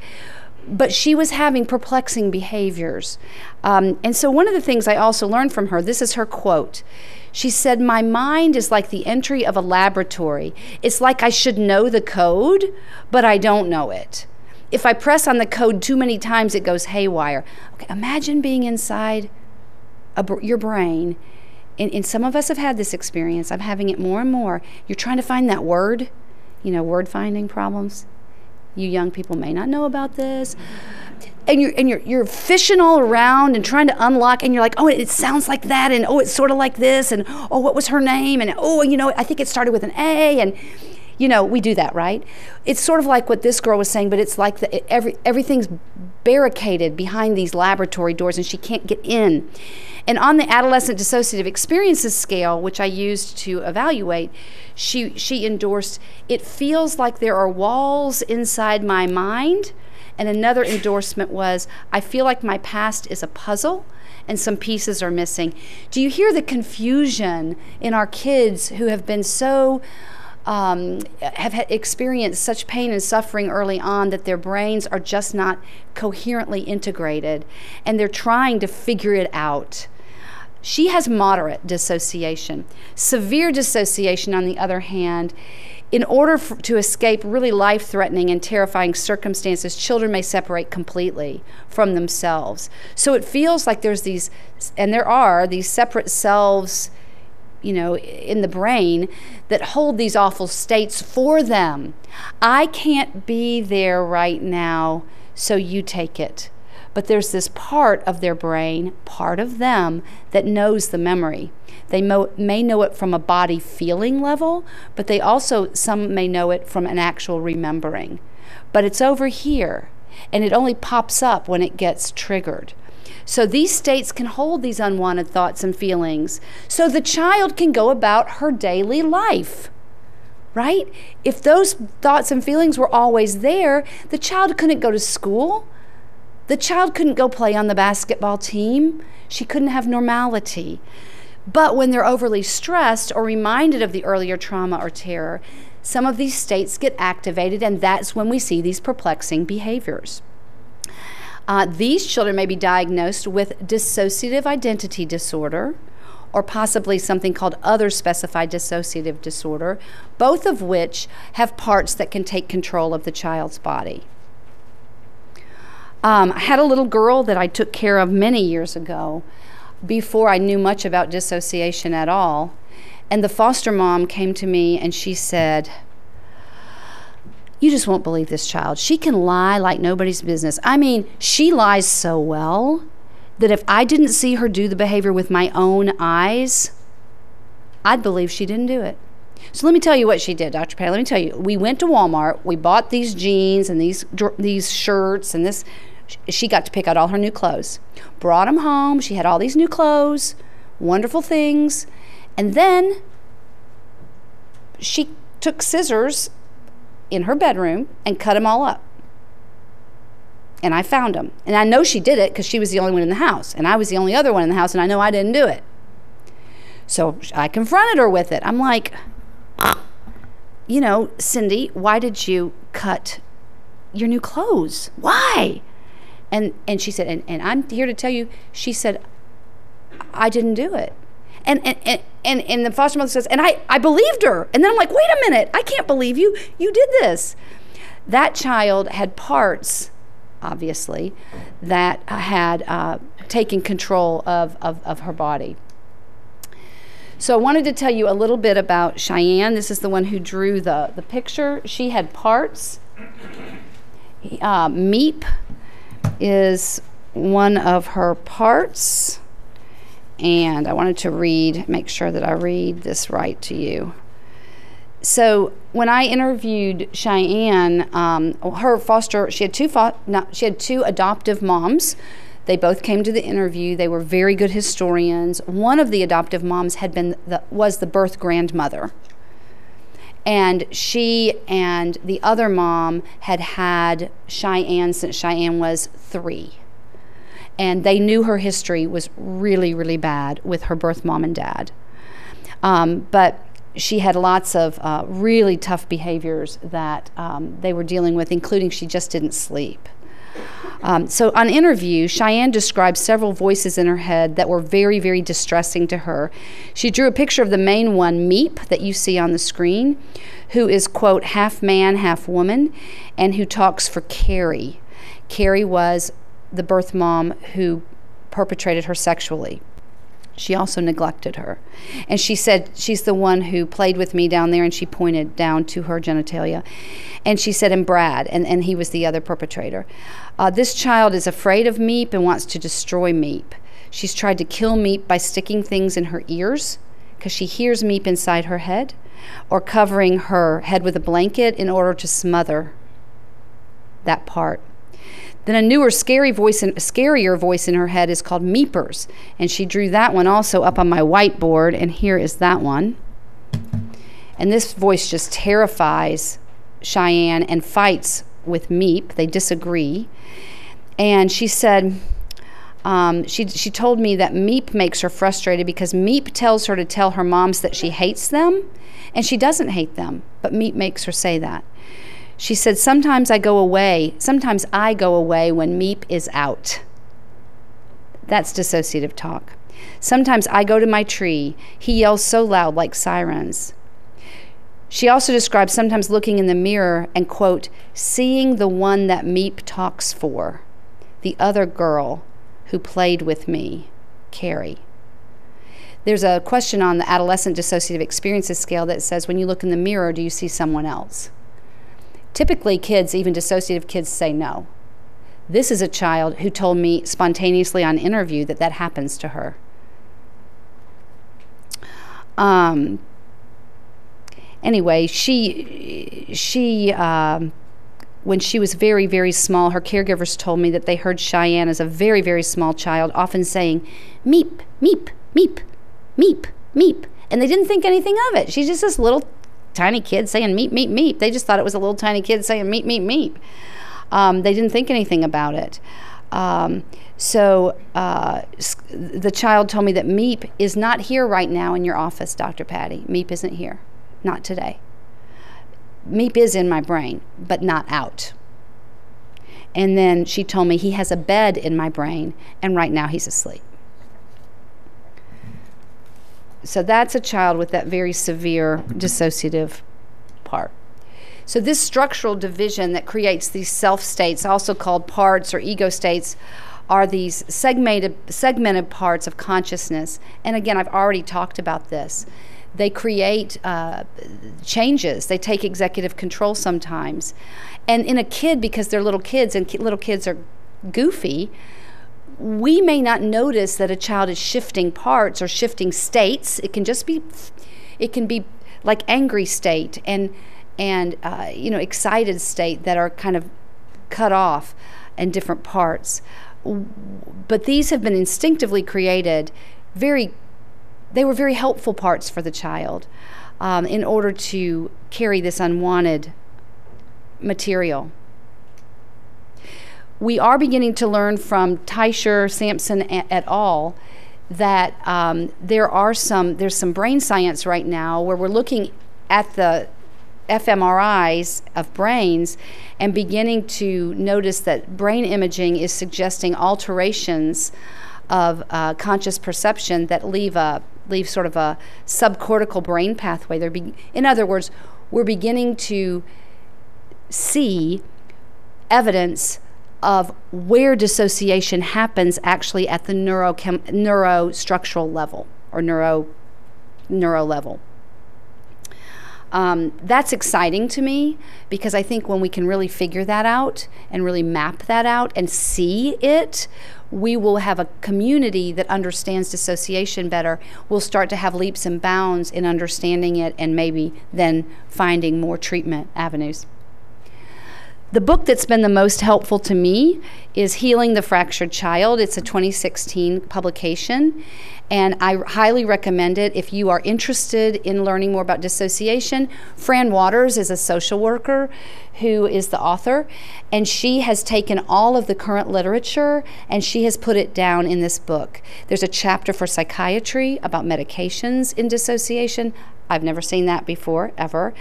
but she was having perplexing behaviors. Um, and so, one of the things I also learned from her this is her quote. She said, My mind is like the entry of a laboratory. It's like I should know the code, but I don't know it. If I press on the code too many times, it goes haywire. Okay, imagine being inside a, your brain, and, and some of us have had this experience. I'm having it more and more. You're trying to find that word, you know, word finding problems. You young people may not know about this. And you're, and you're, you're fishing all around and trying to unlock, and you're like, oh, it sounds like that, and oh, it's sort of like this, and oh, what was her name? And oh, you know, I think it started with an A, and you know, we do that, right? It's sort of like what this girl was saying, but it's like the, every, everything's barricaded behind these laboratory doors and she can't get in. And on the adolescent dissociative experiences scale, which I used to evaluate, she, she endorsed it feels like there are walls inside my mind. And another endorsement was I feel like my past is a puzzle and some pieces are missing. Do you hear the confusion in our kids who have been so um, have experienced such pain and suffering early on that their brains are just not coherently integrated and they're trying to figure it out. She has moderate dissociation. Severe dissociation, on the other hand, in order to escape really life threatening and terrifying circumstances, children may separate completely from themselves. So it feels like there's these, and there are these separate selves you know, in the brain that hold these awful states for them. I can't be there right now, so you take it. But there's this part of their brain, part of them, that knows the memory. They mo- may know it from a body feeling level, but they also, some may know it from an actual remembering. But it's over here, and it only pops up when it gets triggered. So these states can hold these unwanted thoughts and feelings so the child can go about her daily life. Right? If those thoughts and feelings were always there, the child couldn't go to school. The child couldn't go play on the basketball team. She couldn't have normality. But when they're overly stressed or reminded of the earlier trauma or terror, some of these states get activated, and that's when we see these perplexing behaviors. Uh, these children may be diagnosed with dissociative identity disorder or possibly something called other specified dissociative disorder, both of which have parts that can take control of the child's body. Um, I had a little girl that I took care of many years ago before I knew much about dissociation at all. And the foster mom came to me and she said, you just won't believe this child. She can lie like nobody's business. I mean, she lies so well that if I didn't see her do the behavior with my own eyes, I'd believe she didn't do it. So let me tell you what she did, Dr. Patti. Let me tell you. We went to Walmart. We bought these jeans and these these shirts and this. She got to pick out all her new clothes. Brought them home. She had all these new clothes, wonderful things, and then she took scissors in her bedroom and cut them all up. And I found them. And I know she did it because she was the only one in the house. And I was the only other one in the house, and I know I didn't do it. So I confronted her with it. I'm like, you know, Cindy, why did you cut your new clothes? Why? And and she said, and, and I'm here to tell you, she said, I didn't do it. And and, and and, the foster mother says, and I, I believed her. And then I'm like, wait a minute, I can't believe you. You did this. That child had parts, obviously, that had uh, taken control of, of, of her body. So I wanted to tell you a little bit about Cheyenne. This is the one who drew the, the picture. She had parts. Uh, Meep is one of her parts and I wanted to read, make sure that I read this right to you. So when I interviewed Cheyenne, um, her foster, she had two fo- not, she had two adoptive moms. They both came to the interview. They were very good historians. One of the adoptive moms had been the, was the birth grandmother, and she and the other mom had had Cheyenne since Cheyenne was three and they knew her history was really, really bad with her birth mom and dad. Um, but she had lots of uh, really tough behaviors that um, they were dealing with, including she just didn't sleep. Um, so, on interview, Cheyenne described several voices in her head that were very, very distressing to her. She drew a picture of the main one, Meep, that you see on the screen, who is, quote, half man, half woman, and who talks for Carrie. Carrie was the birth mom who perpetrated her sexually. She also neglected her. And she said, She's the one who played with me down there, and she pointed down to her genitalia. And she said, And Brad, and, and he was the other perpetrator. Uh, this child is afraid of Meep and wants to destroy Meep. She's tried to kill Meep by sticking things in her ears because she hears Meep inside her head, or covering her head with a blanket in order to smother that part. Then a newer, scary voice, in, scarier voice in her head is called Meepers, and she drew that one also up on my whiteboard. And here is that one. And this voice just terrifies Cheyenne and fights with Meep. They disagree. And she said, Um, she, she told me that Meep makes her frustrated because Meep tells her to tell her moms that she hates them, and she doesn't hate them, but Meep makes her say that. She said, Sometimes I go away, sometimes I go away when Meep is out. That's dissociative talk. Sometimes I go to my tree. He yells so loud like sirens. She also describes sometimes looking in the mirror and, quote, seeing the one that Meep talks for, the other girl who played with me, Carrie. There's a question on the adolescent dissociative experiences scale that says, when you look in the mirror, do you see someone else? Typically, kids, even dissociative kids, say no. This is a child who told me spontaneously on interview that that happens to her. Um, anyway, she she um, when she was very very small, her caregivers told me that they heard Cheyenne as a very very small child often saying, "Meep, meep, meep, meep, meep," and they didn't think anything of it. She's just this little tiny kid saying meep, meep, meep. They just thought it was a little tiny kid saying meep, meep, meep. Um, they didn't think anything about it. Um, so uh, the child told me that MEEP is not here right now in your office, Dr. Patti. MEEP isn't here, not today. MEEP is in my brain, but not out. And then she told me he has a bed in my brain, and right now he's asleep. So that's a child with that very severe dissociative part. So, this structural division that creates these self states, also called parts or ego states, are these segmented, segmented parts of consciousness. And again, I've already talked about this. They create uh, changes, they take executive control sometimes. And in a kid, because they're little kids and ki- little kids are goofy, we may not notice that a child is shifting parts or shifting states. It can just be, it can be like angry state and and uh, you know excited state that are kind of cut off in different parts but these have been instinctively created very they were very helpful parts for the child um, in order to carry this unwanted material we are beginning to learn from Teicher, Samson et al. that um, there are some there's some brain science right now where we're looking at the fMRIs of brains and beginning to notice that brain imaging is suggesting alterations of uh, conscious perception that leave a leave sort of a subcortical brain pathway. They're be- in other words, we're beginning to see evidence of where dissociation happens actually at the neurochem- neurostructural level or neuro neuro level. Um, that's exciting to me because I think when we can really figure that out and really map that out and see it, we will have a community that understands dissociation better. We'll start to have leaps and bounds in understanding it and maybe then finding more treatment avenues. The book that's been the most helpful to me is Healing the Fractured Child. It's a 2016 publication, and I highly recommend it if you are interested in learning more about dissociation. Fran Waters is a social worker who is the author, and she has taken all of the current literature and she has put it down in this book. There's a chapter for psychiatry about medications in dissociation. I've never seen that before, ever.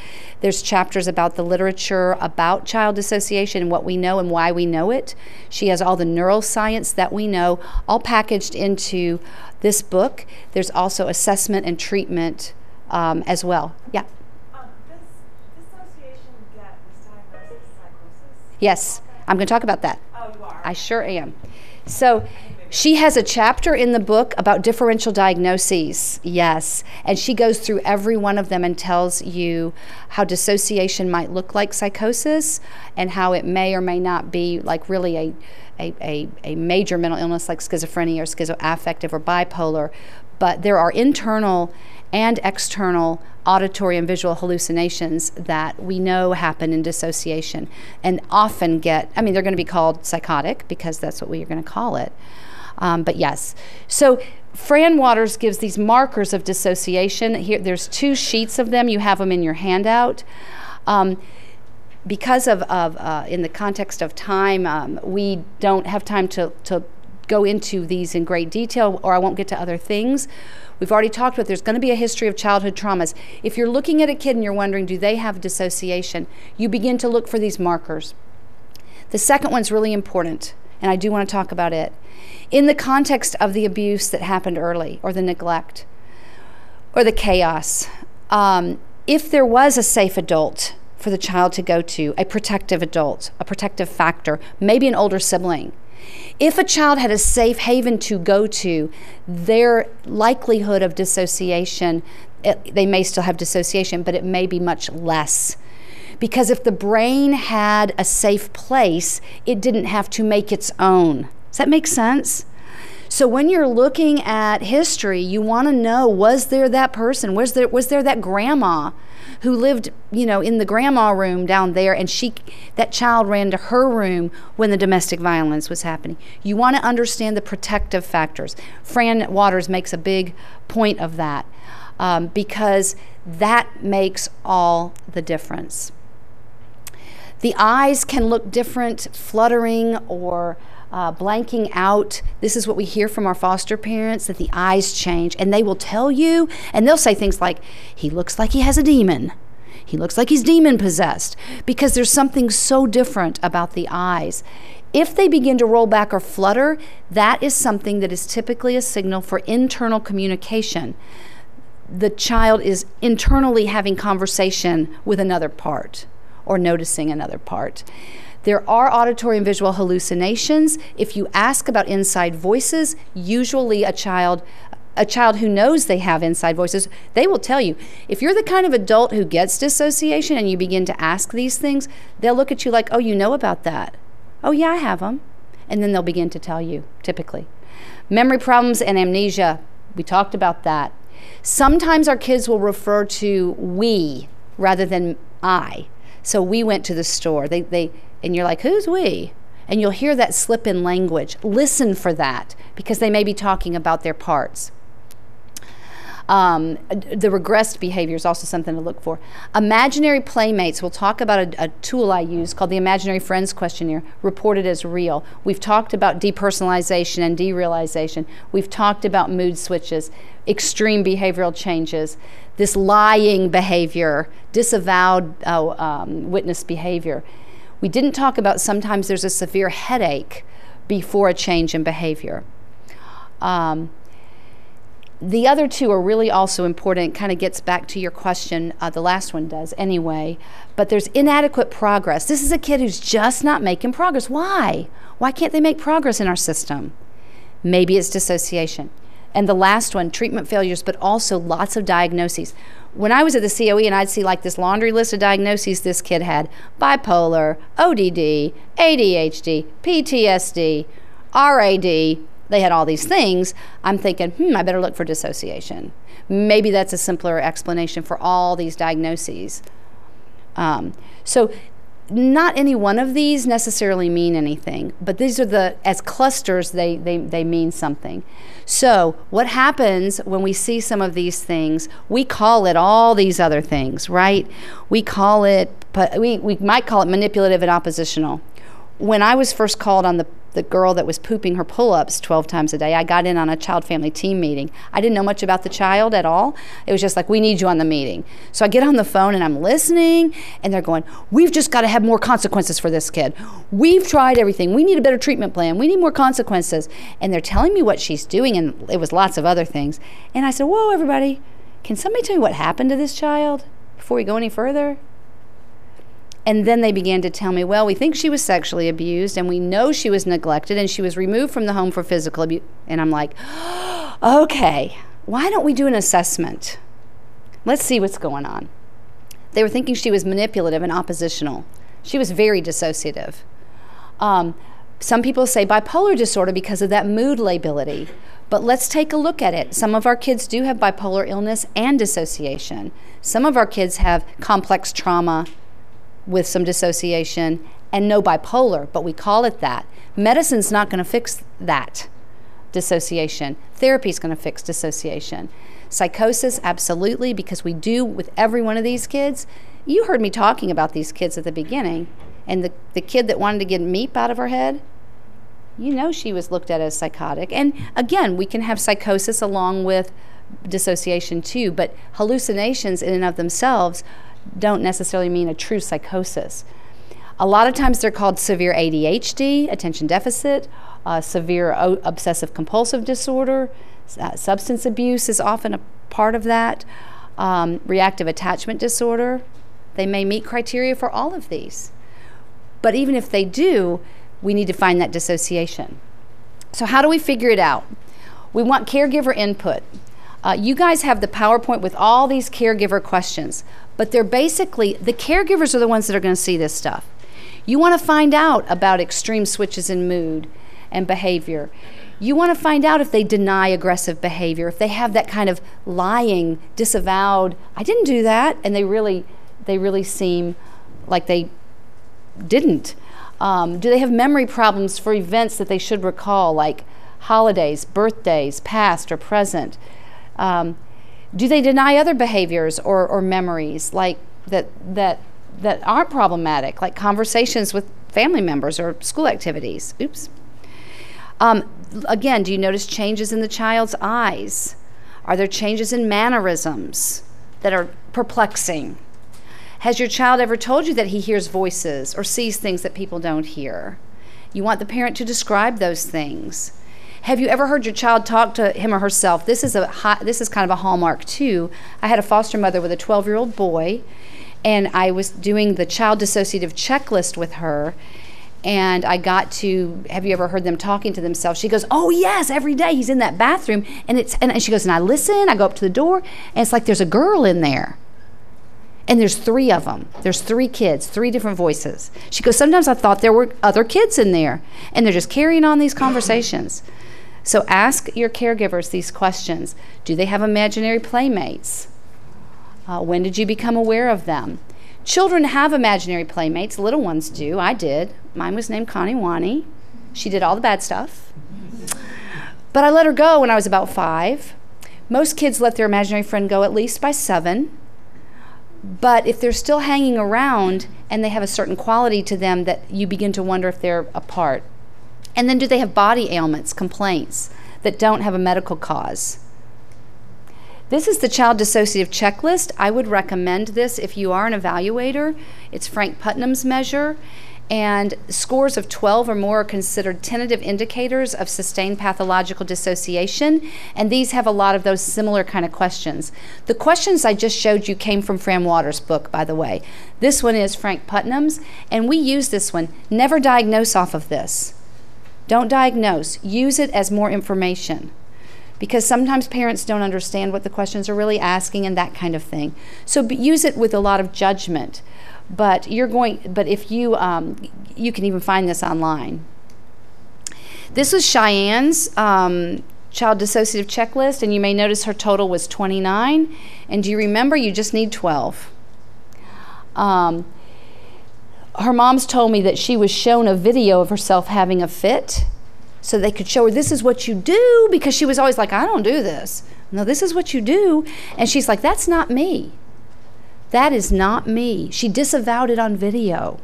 There's chapters about the literature about child dissociation and what we know and why we know it. She has all the neuroscience that we know, all packaged into this book. There's also assessment and treatment um, as well. Yeah. Um, yes, I'm going to talk about that. Oh, you are? I sure am. So, she has a chapter in the book about differential diagnoses, yes, and she goes through every one of them and tells you how dissociation might look like psychosis and how it may or may not be like really a, a, a, a major mental illness like schizophrenia or schizoaffective or bipolar. But there are internal and external auditory and visual hallucinations that we know happen in dissociation and often get, I mean, they're going to be called psychotic because that's what we are going to call it. Um, but yes, so Fran Waters gives these markers of dissociation. Here, there's two sheets of them. You have them in your handout. Um, because of, of uh, in the context of time, um, we don't have time to, to go into these in great detail or I won't get to other things. We've already talked about there's going to be a history of childhood traumas. If you're looking at a kid and you're wondering, do they have dissociation? You begin to look for these markers. The second one's really important, and I do want to talk about it. In the context of the abuse that happened early, or the neglect, or the chaos, um, if there was a safe adult for the child to go to, a protective adult, a protective factor, maybe an older sibling, if a child had a safe haven to go to, their likelihood of dissociation, it, they may still have dissociation, but it may be much less. Because if the brain had a safe place, it didn't have to make its own. Does that make sense? So when you're looking at history, you want to know was there that person? Was there was there that grandma who lived, you know, in the grandma room down there and she that child ran to her room when the domestic violence was happening. You want to understand the protective factors. Fran Waters makes a big point of that um, because that makes all the difference. The eyes can look different, fluttering or uh, blanking out. This is what we hear from our foster parents that the eyes change, and they will tell you, and they'll say things like, He looks like he has a demon. He looks like he's demon possessed because there's something so different about the eyes. If they begin to roll back or flutter, that is something that is typically a signal for internal communication. The child is internally having conversation with another part or noticing another part. There are auditory and visual hallucinations. If you ask about inside voices, usually a child a child who knows they have inside voices, they will tell you. If you're the kind of adult who gets dissociation and you begin to ask these things, they'll look at you like, "Oh, you know about that." "Oh, yeah, I have them." And then they'll begin to tell you, typically. Memory problems and amnesia, we talked about that. Sometimes our kids will refer to we rather than I. So we went to the store. They, they, and you're like, who's we? And you'll hear that slip in language. Listen for that because they may be talking about their parts. Um, the regressed behavior is also something to look for. Imaginary playmates, we'll talk about a, a, tool I use called the Imaginary Friends Questionnaire, reported as real. We've talked about depersonalization and derealization. We've talked about mood switches, extreme behavioral changes, this lying behavior, disavowed uh, um, witness behavior. We didn't talk about sometimes there's a severe headache before a change in behavior. Um, the other two are really also important. Kind of gets back to your question. Uh, the last one does anyway. But there's inadequate progress. This is a kid who's just not making progress. Why? Why can't they make progress in our system? Maybe it's dissociation. And the last one, treatment failures, but also lots of diagnoses when I was at the COE and I'd see like this laundry list of diagnoses this kid had bipolar, ODD, ADHD, PTSD, RAD, they had all these things. I'm thinking, hmm, I better look for dissociation. Maybe that's a simpler explanation for all these diagnoses. Um, so not any one of these necessarily mean anything, but these are the, as clusters, they, they, they mean something. So, what happens when we see some of these things? We call it all these other things, right? We call it, we, we might call it manipulative and oppositional. When I was first called on the the girl that was pooping her pull ups 12 times a day. I got in on a child family team meeting. I didn't know much about the child at all. It was just like, we need you on the meeting. So I get on the phone and I'm listening, and they're going, We've just got to have more consequences for this kid. We've tried everything. We need a better treatment plan. We need more consequences. And they're telling me what she's doing, and it was lots of other things. And I said, Whoa, everybody, can somebody tell me what happened to this child before we go any further? And then they began to tell me, well, we think she was sexually abused and we know she was neglected and she was removed from the home for physical abuse. And I'm like, okay, why don't we do an assessment? Let's see what's going on. They were thinking she was manipulative and oppositional. She was very dissociative. Um, some people say bipolar disorder because of that mood lability. But let's take a look at it. Some of our kids do have bipolar illness and dissociation. Some of our kids have complex trauma with some dissociation and no bipolar, but we call it that. Medicine's not going to fix that dissociation. Therapy is going to fix dissociation. Psychosis, absolutely, because we do with every one of these kids. You heard me talking about these kids at the beginning, and the, the kid that wanted to get meep out of her head, you know she was looked at as psychotic. And again, we can have psychosis along with dissociation too, but hallucinations in and of themselves don't necessarily mean a true psychosis. A lot of times they're called severe ADHD, attention deficit, uh, severe o- obsessive compulsive disorder, uh, substance abuse is often a part of that, um, reactive attachment disorder. They may meet criteria for all of these. But even if they do, we need to find that dissociation. So, how do we figure it out? We want caregiver input. Uh, you guys have the PowerPoint with all these caregiver questions, but they're basically the caregivers are the ones that are going to see this stuff. You want to find out about extreme switches in mood and behavior. You want to find out if they deny aggressive behavior, if they have that kind of lying, disavowed, I didn't do that, and they really they really seem like they didn't. Um, do they have memory problems for events that they should recall, like holidays, birthdays, past or present? Um, do they deny other behaviors or, or memories, like that that that aren't problematic, like conversations with family members or school activities? Oops. Um, again, do you notice changes in the child's eyes? Are there changes in mannerisms that are perplexing? Has your child ever told you that he hears voices or sees things that people don't hear? You want the parent to describe those things. Have you ever heard your child talk to him or herself? This is a high, this is kind of a hallmark too. I had a foster mother with a 12-year-old boy, and I was doing the child dissociative checklist with her, and I got to have you ever heard them talking to themselves? She goes, "Oh yes, every day he's in that bathroom." And it's and she goes, "And I listen, I go up to the door, and it's like there's a girl in there." And there's three of them. There's three kids, three different voices. She goes, Sometimes I thought there were other kids in there. And they're just carrying on these conversations. So ask your caregivers these questions Do they have imaginary playmates? Uh, when did you become aware of them? Children have imaginary playmates, little ones do. I did. Mine was named Connie Wani. She did all the bad stuff. But I let her go when I was about five. Most kids let their imaginary friend go at least by seven. But if they're still hanging around and they have a certain quality to them that you begin to wonder if they're apart. And then do they have body ailments, complaints that don't have a medical cause? This is the child dissociative checklist. I would recommend this if you are an evaluator. It's Frank Putnam's measure, and scores of 12 or more are considered tentative indicators of sustained pathological dissociation, and these have a lot of those similar kind of questions. The questions I just showed you came from Fran Waters' book, by the way. This one is Frank Putnam's, and we use this one. Never diagnose off of this. Don't diagnose, use it as more information because sometimes parents don't understand what the questions are really asking and that kind of thing. So use it with a lot of judgment. But you're going. But if you um, you can even find this online. This was Cheyenne's um, child dissociative checklist, and you may notice her total was 29. And do you remember? You just need 12. Um, her mom's told me that she was shown a video of herself having a fit so they could show her this is what you do because she was always like i don't do this. No this is what you do. And she's like that's not me. That is not me. She disavowed it on video.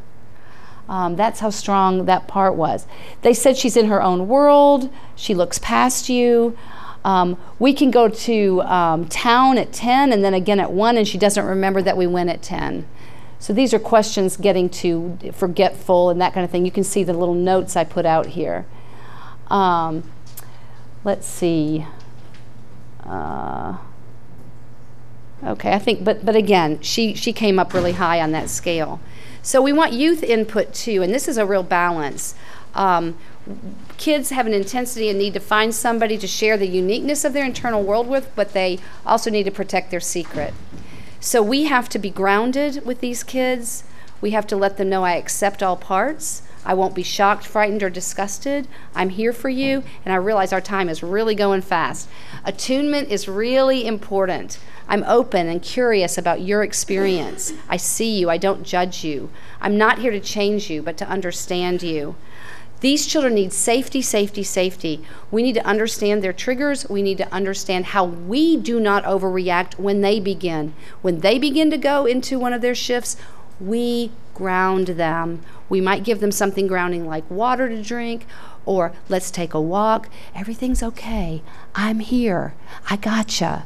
Um, that's how strong that part was. They said she's in her own world. She looks past you. Um, we can go to um, town at 10 and then again at 1 and she doesn't remember that we went at 10 so these are questions getting to forgetful and that kind of thing you can see the little notes i put out here um, let's see. Uh, okay, I think, but but again, she she came up really high on that scale. So we want youth input too, and this is a real balance. Um, kids have an intensity and need to find somebody to share the uniqueness of their internal world with, but they also need to protect their secret. So we have to be grounded with these kids. We have to let them know I accept all parts. I won't be shocked, frightened, or disgusted. I'm here for you, and I realize our time is really going fast. Attunement is really important. I'm open and curious about your experience. I see you, I don't judge you. I'm not here to change you, but to understand you. These children need safety, safety, safety. We need to understand their triggers. We need to understand how we do not overreact when they begin. When they begin to go into one of their shifts, we ground them. We might give them something grounding like water to drink or let's take a walk. Everything's okay. I'm here. I gotcha.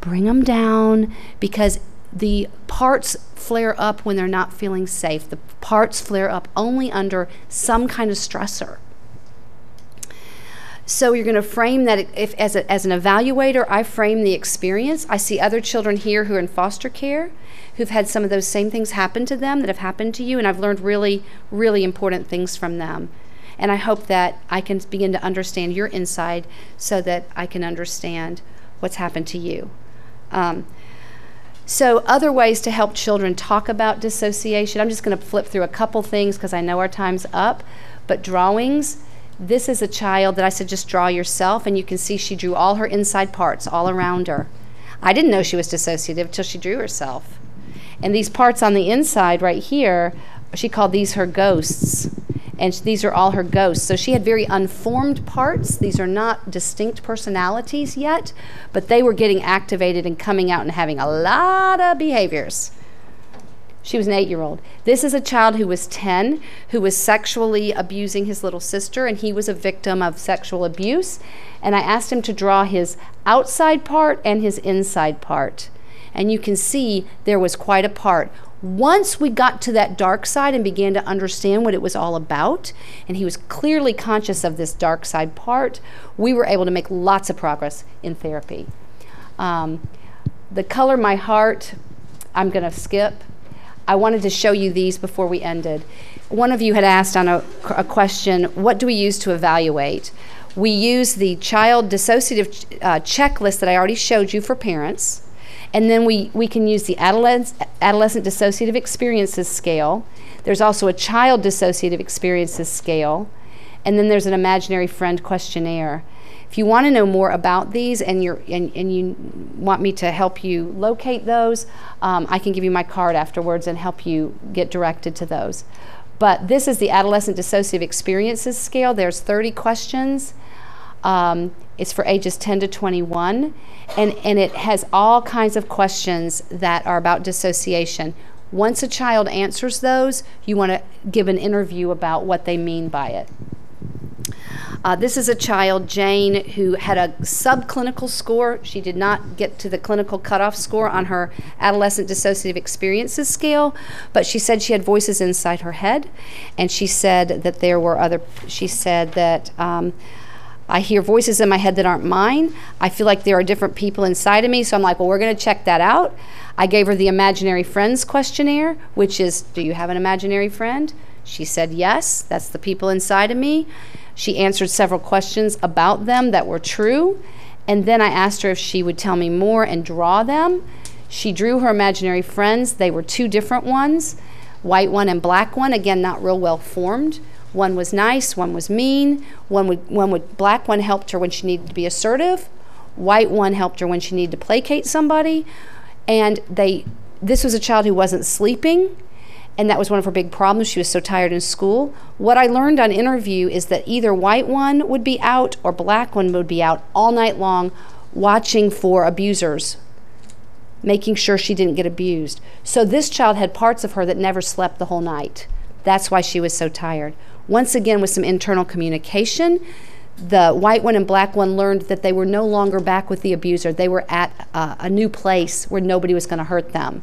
Bring them down because the parts flare up when they're not feeling safe. The parts flare up only under some kind of stressor. So you're going to frame that if as, a, as an evaluator, I frame the experience. I see other children here who are in foster care who've had some of those same things happen to them that have happened to you, and I've learned really, really important things from them. And I hope that I can begin to understand your inside so that I can understand what's happened to you. Um, so, other ways to help children talk about dissociation, I'm just going to flip through a couple things because I know our time's up. But drawings, this is a child that I said just draw yourself, and you can see she drew all her inside parts all around her. I didn't know she was dissociative until she drew herself. And these parts on the inside right here, she called these her ghosts. And these are all her ghosts. So she had very unformed parts. These are not distinct personalities yet, but they were getting activated and coming out and having a lot of behaviors. She was an eight year old. This is a child who was 10 who was sexually abusing his little sister, and he was a victim of sexual abuse. And I asked him to draw his outside part and his inside part. And you can see there was quite a part. Once we got to that dark side and began to understand what it was all about, and he was clearly conscious of this dark side part, we were able to make lots of progress in therapy. Um, the color my heart, I'm going to skip I wanted to show you these before we ended. One of you had asked on a, a question, what do we use to evaluate? We use the child dissociative uh, checklist that I already showed you for parents. And then we, we can use the adolescent, adolescent dissociative experiences scale. There's also a child dissociative experiences scale. And then there's an imaginary friend questionnaire. If you want to know more about these and, you and, and you want me to help you locate those, um, I can give you my card afterwards and help you get directed to those. But this is the Adolescent Dissociative Experiences Scale. There's 30 questions. Um, it's for ages 10 to 21, and, and it has all kinds of questions that are about dissociation. Once a child answers those, you want to give an interview about what they mean by it. Uh, this is a child, Jane, who had a subclinical score. She did not get to the clinical cutoff score on her adolescent dissociative experiences scale, but she said she had voices inside her head, and she said that there were other. She said that. Um, I hear voices in my head that aren't mine. I feel like there are different people inside of me. So I'm like, well, we're going to check that out. I gave her the imaginary friends questionnaire, which is, do you have an imaginary friend? She said yes. That's the people inside of me. She answered several questions about them that were true. And then I asked her if she would tell me more and draw them. She drew her imaginary friends. They were two different ones white one and black one, again, not real well formed. One was nice, one was mean. One would, one would, black one helped her when she needed to be assertive. White one helped her when she needed to placate somebody. And they, this was a child who wasn't sleeping and that was one of her big problems. She was so tired in school. What I learned on interview is that either white one would be out or black one would be out all night long watching for abusers, making sure she didn't get abused. So this child had parts of her that never slept the whole night. That's why she was so tired. Once again, with some internal communication, the white one and black one learned that they were no longer back with the abuser. They were at uh, a new place where nobody was going to hurt them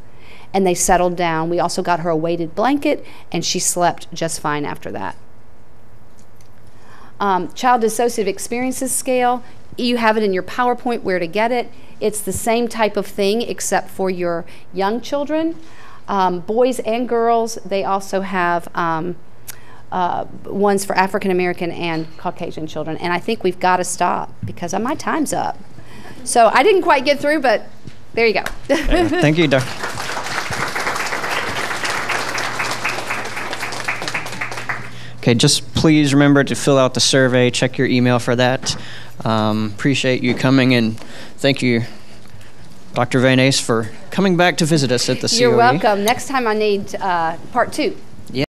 and they settled down. We also got her a weighted blanket, and she slept just fine after that. Um, child dissociative experiences scale, you have it in your PowerPoint where to get it. It's the same type of thing except for your young children. Um, boys and girls, they also have um, uh, ones for African American and Caucasian children. And I think we've got to stop because my time's up. So I didn't quite get through, but there you go. Thank you, Dr. Okay, just please remember to fill out the survey, check your email for that. Um, appreciate you coming and thank you, Dr. Van Eys, for coming back to visit us at the COE. You're welcome. Next time I need uh, part two.